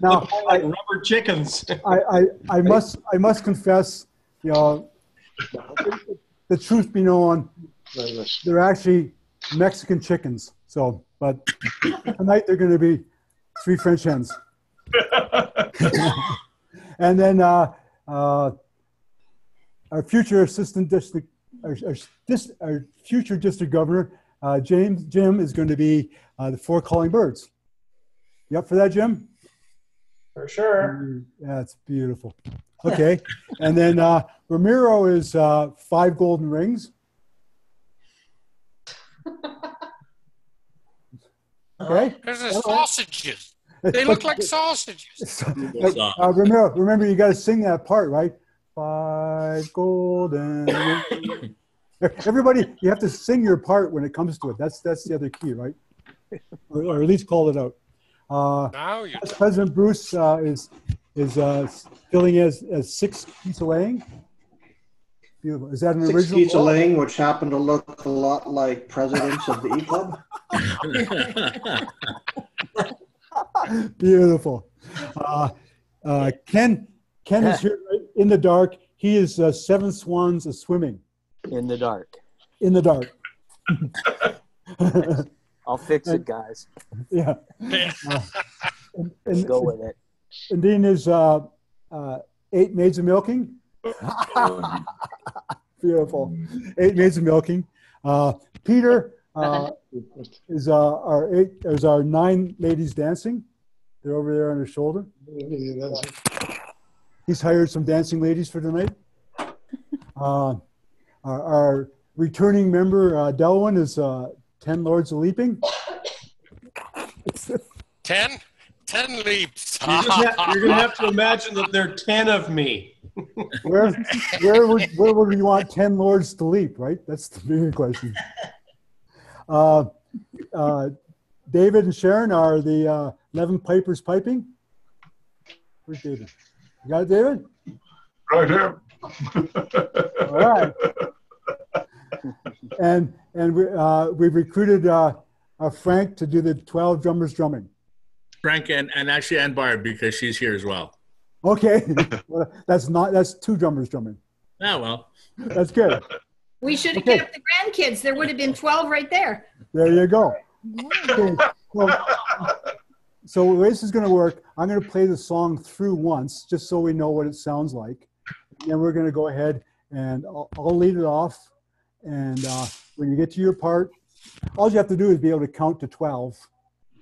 now like rubber chickens. I, I, I must I must confess, you know, the truth be known, they're actually Mexican chickens. So, but tonight they're going to be three French hens. [laughs] and then uh, uh, our future assistant district, our, our, dis, our future district governor, uh, James Jim, is going to be uh, the four calling birds. You up for that, Jim? For sure. Yeah, it's beautiful. Okay, and then uh, Ramiro is uh, five golden rings. [laughs] Okay. There's the sausages. They look like [laughs] [laughs] sausages. Uh, Ramiro, remember you got to sing that part, right? Five golden. Everybody, you have to sing your part when it comes to it. That's that's the other key, right? Or, or at least call it out. Uh, Now you President Bruce uh, is is uh, filling as as six Keats Lang. Beautiful. Is that an Six original? Keats Lang, which happened to look a lot like presidents of the E Club. [laughs] Beautiful. Uh, uh, Ken Ken is here right in the dark. He is uh, seven swans a swimming In the dark. in the dark. I'll fix it, guys. [laughs] yeah. Uh, and, and, Go with it. and then is uh, uh, eight maids of milking. [laughs] Beautiful. Eight maids of milking. Uh, Peter [laughs] uh, is uh, our eight, is our nine ladies dancing. They're over there on her shoulder. He's hired some dancing ladies for tonight. [laughs] Uh, our, our returning member, uh, Delwen, is uh, 10 Lords of Leaping. 10? 10 leaps. You're, just ha- you're gonna have to imagine that there are ten of me. Where, where, would, where would we want 10 Lords to leap, right? That's the bigger question. [laughs] Uh, uh, David and Sharon are the uh, 11 Pipers piping. Where's David? You got it, David? Right here. All right. [laughs] And and we uh, we've recruited uh, uh, Frank to do the 12 drummers drumming. Frank and, and actually Ann Barb because she's here as well. Okay, [laughs] well, that's not that's two drummers drumming. Ah, well. That's good. [laughs] We should have Okay. kept the grandkids. There would have been 12 right there. There you go. [laughs] Okay, well, so the way this is going to work, I'm going to play the song through once, just so we know what it sounds like. Then we're going to go ahead and I'll, I'll lead it off. And uh, when you get to your part, all you have to do is be able to count to 12,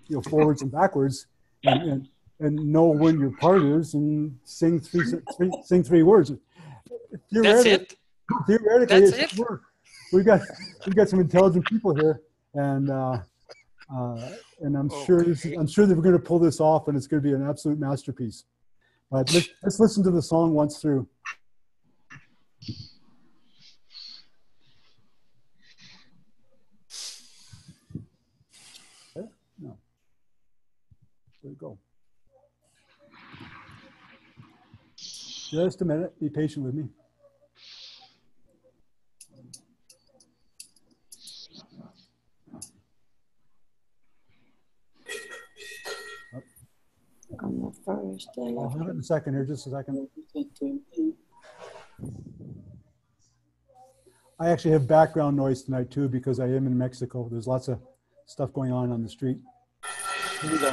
you know, forwards and backwards, and, and, and know when your part is, and sing three, three sing three words. Theoretically, it? Theoretically, That's it work. We've got we've got some intelligent people here, and uh, uh, and I'm sure this is, I'm sure that we're going to pull this off, and it's going to be an absolute masterpiece. But let's, let's listen to the song once through. Okay? No. There we go. Just a minute. Be patient with me. On the first day I'll have it in a second here, just a second. I actually have background noise tonight too because I am in Mexico. There's lots of stuff going on on the street. Here we go.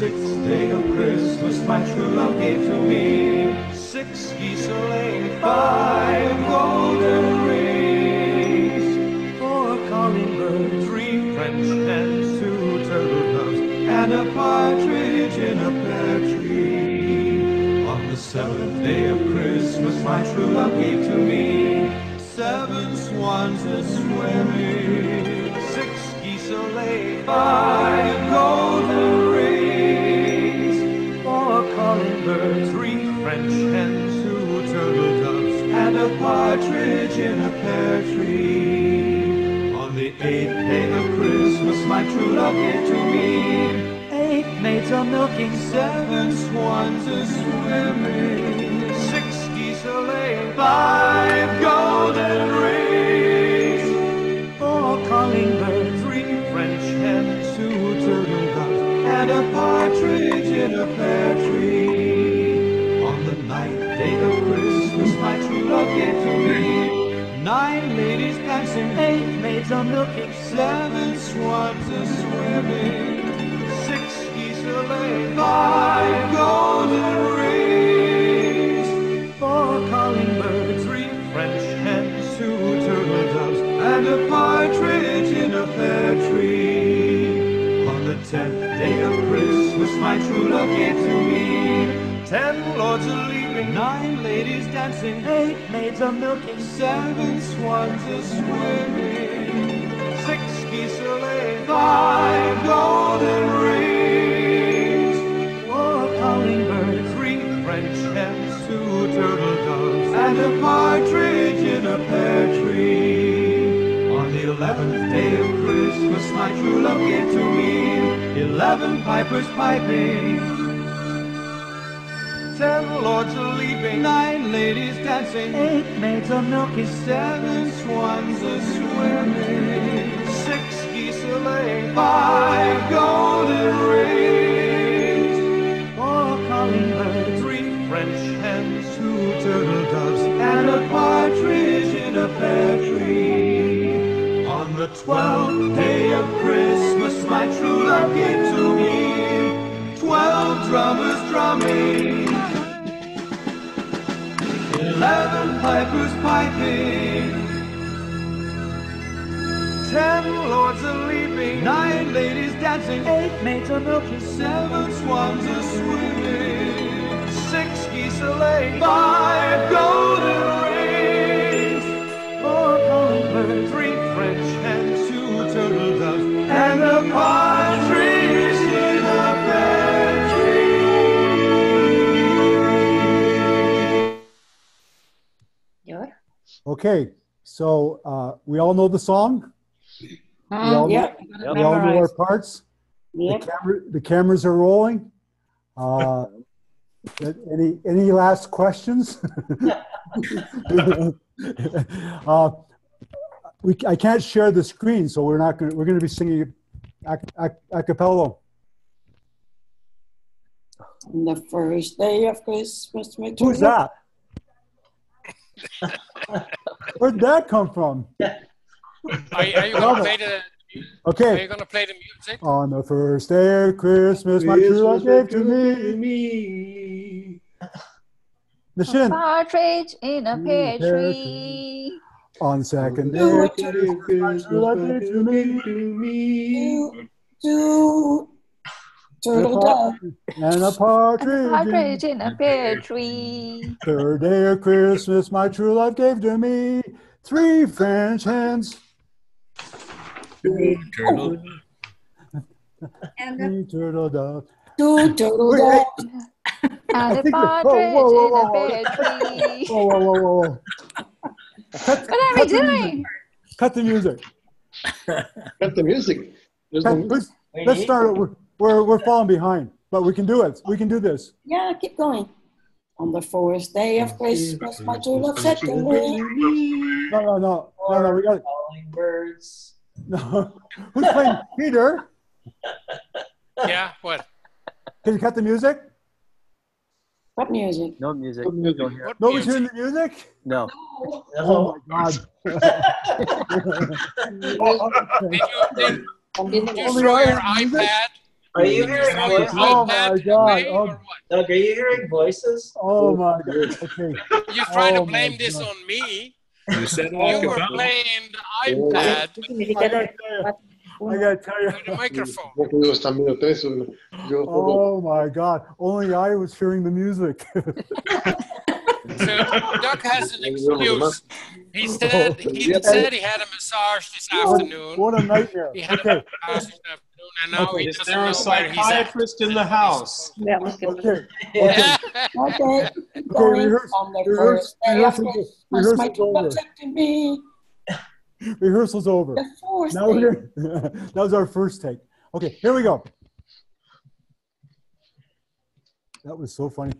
Sixth day of Christmas, my true love gave to me. Six geese a five golden rings, four calling birds, three French hens, two turtle doves, and a partridge in a pear tree. On the seventh day of Christmas, my true love gave to me. Seven swans a swimming, six geese a laying, five golden French hens, two turtle doves, and a partridge in a pear tree. On the eighth day of Christmas, my true love gave to me. Eight maids a milking, seven swans a swimming, six geese a laying, five dancing, eight maids a milking, seven swans are swimming, six geese are laying, five golden rings, four calling birds, three French hens, two turtle doves, and a partridge in a pear tree. On the tenth day of Christmas, my true love gave to me Ten lords a nine ladies dancing, eight maids a milking, seven swans a swimming, six geese a laying, five golden rings, four calling birds, three French hens, two turtle doves, and a partridge in a pear tree. On the eleventh day of Christmas, my true love gave to me eleven pipers piping. Ten lords a leaping, nine ladies dancing, eight maids a milking, seven swans a swimming, six geese a laying, five golden rings, four calling birds, three French hens, two turtle doves, and a partridge in a pear tree. On the twelfth day of Christmas, my true love gave to me twelve drummers drumming. Eleven pipers piping, ten lords a leaping, nine ladies dancing, eight maids a milking, seven swans a swimming, six geese a laying, five Okay, so uh, we all know the song. We all, know, Yep. we all know our parts. Yep. The, camera, the cameras are rolling. Uh, any any last questions? [laughs] [laughs] uh, we, I can't share the screen, so we're not going. to We're going to be singing a, a, a cappella. On the first day of Christmas, my Who's that? Where'd that come from? Are, are you going to play the? Okay. Are you going to play the music? On the first day of Christmas, my true love gave to me. Nishant. Partridge in a pear pear tree. On second day of Christmas, my true love gave to me. Two turtle dove. And a partridge. Partridge in a pear tree. Third day of Christmas, my true love gave to me three French hens. Turtle. Three turtle dove. Two turtle Wait, wait. doves. And a think whoa, partridge whoa, whoa, in a pear tree. Whoa, whoa, whoa, whoa, whoa. Cut, What are we cut the doing? music. Cut the music. Cut the music. There's Cut- no let's, let's start. We're, we're, we're falling behind, but we can do it. We can do this. Yeah, keep going. On the fourth day of Christmas, my true love said to me. No, no, no. No, no, we got it. Calling birds. No. [laughs] Who's playing Peter? Yeah. What? Can you cut the music? What music? No music. Good music. Don't hear. What Nobody's music? hearing the music? No. Oh my God. Did you, did, did you Only throw your iPad? Are you hearing throw voices? Oh my God. away Oh. Doug, are you hearing voices? oh my God. [laughs] Okay. You're trying Oh to blame this God. on me? You said You were playing the oh. iPad [laughs] I gotta tell you, I gotta tell you. the microphone. Los ruidos están medio tensos. Yo- Oh my God. Only I was hearing the music. [laughs] So Doug has an excuse. He said he said he had a massage this afternoon. what a nightmare. He had a Okay. massage this afternoon, and now he Is there a where he's psychiatrist in the house? Yeah, look at Okay. Yeah. [laughs] Okay, Okay, rehearse- On the rehearse- first day rehearsal- my rehearsal's over. me. [laughs] Rehearsal's over. The Now we're gonna, [laughs] that was our first take. Okay, here we go. That was so funny.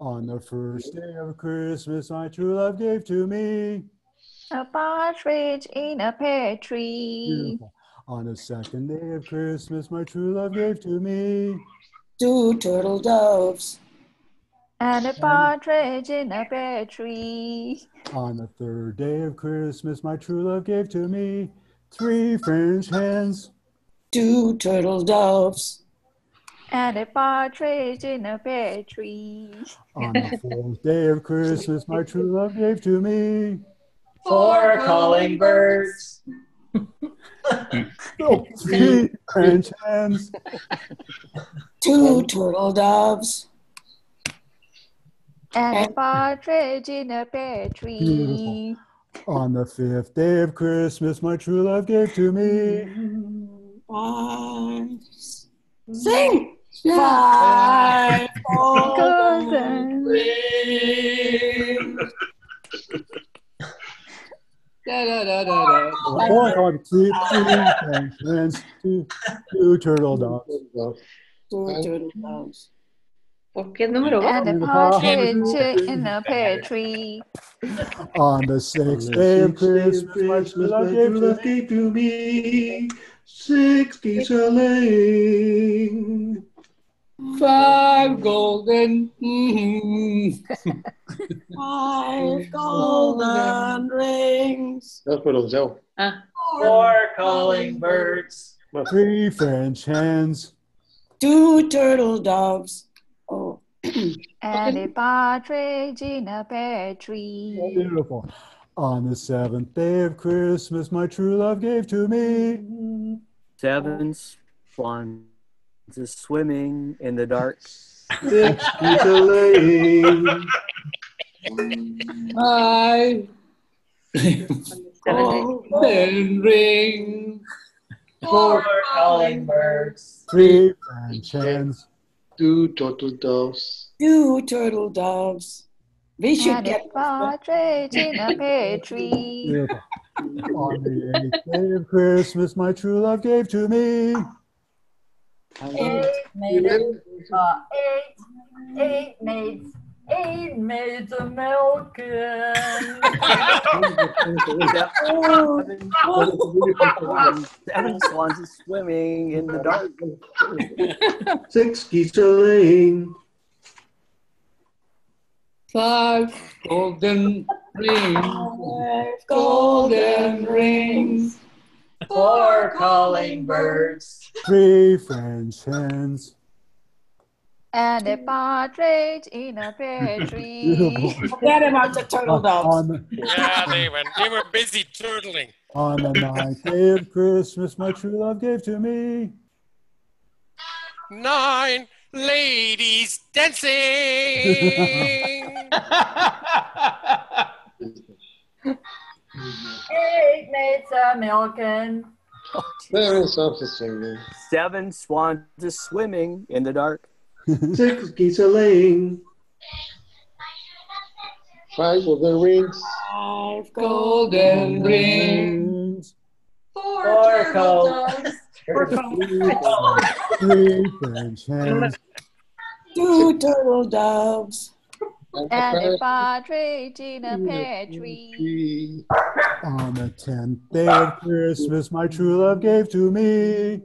On the first day of Christmas, my true love gave to me. A partridge in a pear tree. Beautiful. On the second day of Christmas, my true love gave to me. Two turtle doves. And a partridge in a pear tree. On the third day of Christmas, my true love gave to me three French hens. Two turtle doves. And a partridge in a pear tree. On the fourth day of Christmas, my true love gave to me Four calling birds. Three French hens. Two turtle doves. And a partridge in a pear tree. Beautiful. On the fifth day of Christmas, my true love gave to me. Five. Sing. Five golden rings. Da, da, da, da, da. Four called three, three French hens, two, two turtle doves. Two turtle doves. ¿Qué número va? And a ah. partridge in a pear tree. On the sixth day of Christmas, my true love gave to me. gave to me six geese a laying. Five golden. mm, [laughs] Five [laughs] golden rings. That's pronunciado. Four calling birds. Three French hens. Two turtle doves. Oh. [clears throat] And a partridge in a pear tree. Beautiful. On the seventh day of Christmas, my true love gave to me. Seven swans is swimming in the dark. Six geese a laying. Five golden rings. Four calling birds. Three French hens. Two turtle doves. Two turtle doves. We should And get a partridge in a pear tree. On the eighth day of Christmas, my true love gave to me. Eight maids, uh, eight, eight maids, eight maids a milking. Seven swans is swimming in the dark. Six geese a laying. Five golden rings. Five Golden rings. Four calling birds. Three French hens. And a partridge in a pear [laughs] tree. [laughs] Forget about the turtle doves. On Yeah, they were, they were busy turtling. on the ninth day of Christmas, my true love gave to me. Nine ladies dancing. [laughs] Eight maids a milking. There is something singing. Seven swans is swimming in the dark. [laughs] Six geese a laying. Five golden rings. Five Golden rings. Four calling Three French hens. Two turtle doves. And a partridge in a pear tree. On the tenth day of Christmas, my true love gave to me.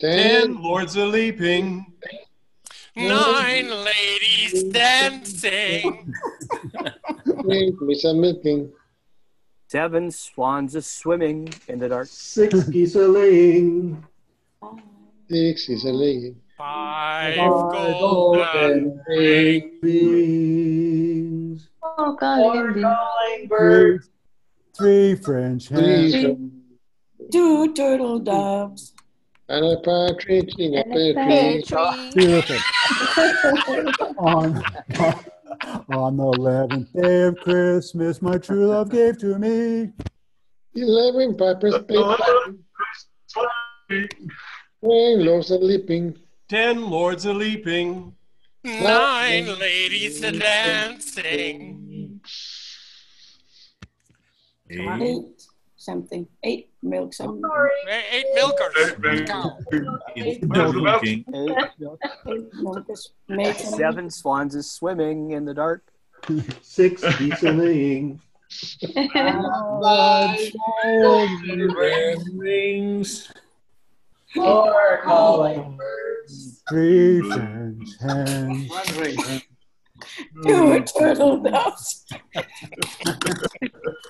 Ten lords a leaping. Nine ladies dancing. Eight Miss [laughs] a milking. Seven swans is swimming in the dark. Six geese a laying. Six is a laying. Five Five golden rings. rings. Oh, Four golden. calling Three, birds. three French hens. Two turtle doves. and a partridge in a pear pear tree. tree. Beautiful. [laughs] on, on the eleventh day of Christmas, my true love gave to me. Eleven pipers playing. Ten lords are leaping. Ten lords a leaping. Nine ladies a dancing. Eight something. Eight milk something. Eight milkers. Eight milkers. Make some- Seven swans is swimming in the dark. Six geese a laying. [laughs] Five golden rings. Four calling birds. Three French hens. One ring. Two turtle doves.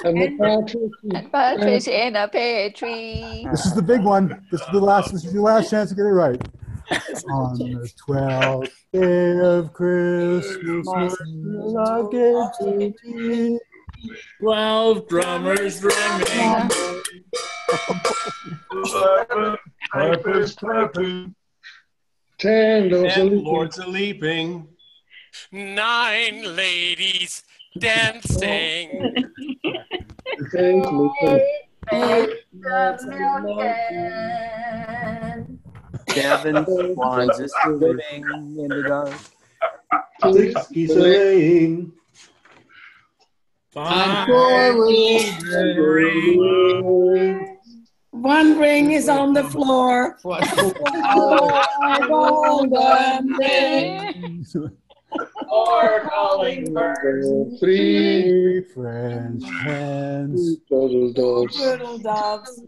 And the. And partridge in a pear tree. This is the big one. This is the last. This is your last chance to get it right. On the twelfth day of Christmas, my true love gave to me. Twelve drummers drumming. Eleven pipers clapping. Ten lords are leaping. lords a leaping. Nine ladies dancing. Seven swans is swimming in the dark. Sixty sleighing. One ring is on the floor. golden [laughs] rings. Four calling birds. Three French hens. Turtle doves. Turtle doves.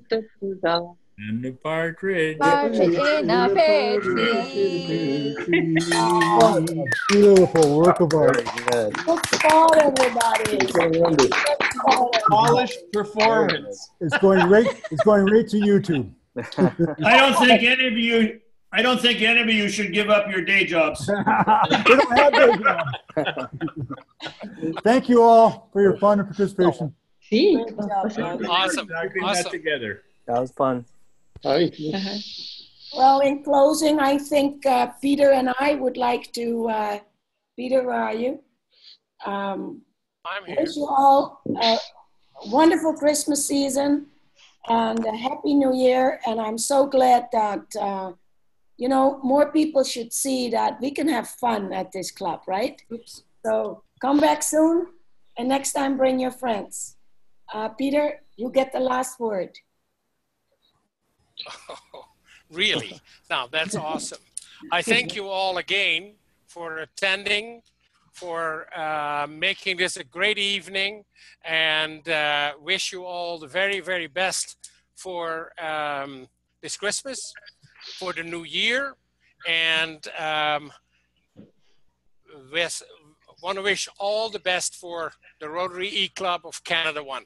And the partridge. Partridge in a pear tree. Beautiful work of art. Good spot, everybody. Good. Polished performance. It's going right. It's going right to YouTube. [laughs] I don't think any of you, I don't think any of you should give up your day jobs. [laughs] We don't have those now. Thank you all for your fun and participation. Good job, Doug. Awesome. That Awesome. together. That was fun. Hi. Well, in closing, I think uh, Peter and I would like to, uh, Peter, where are you? Um, I'm here. wish you all a wonderful Christmas season and a happy new year. And I'm so glad that, uh, you know, more people should see that we can have fun at this club, right? Oops. So come back soon. And next time, bring your friends. Uh, Peter, you get the last word. [laughs] Really? Now, that's awesome. I thank you all again for attending, for uh, making this a great evening, and uh, wish you all the very, very best for um, this Christmas, for the new year, and um, with, want to wish all the best for the Rotary E Club of Canada 1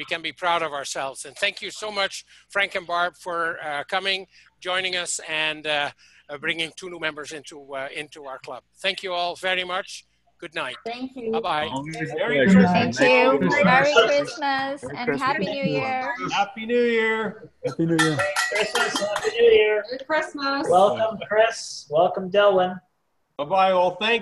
we can be proud of ourselves. And thank you so much, Frank and Barb, for uh, coming, joining us, and uh, uh, bringing two new members into uh, into our club. Thank you all very much. Good night. Thank you. Bye bye. Merry pleasure. Thank you. Merry Christmas and Happy New Year. Happy New Year. Happy New Year. Christmas, Happy New Year. Merry Christmas. Welcome, Chris. Welcome, Delwen. Bye bye, all. Thank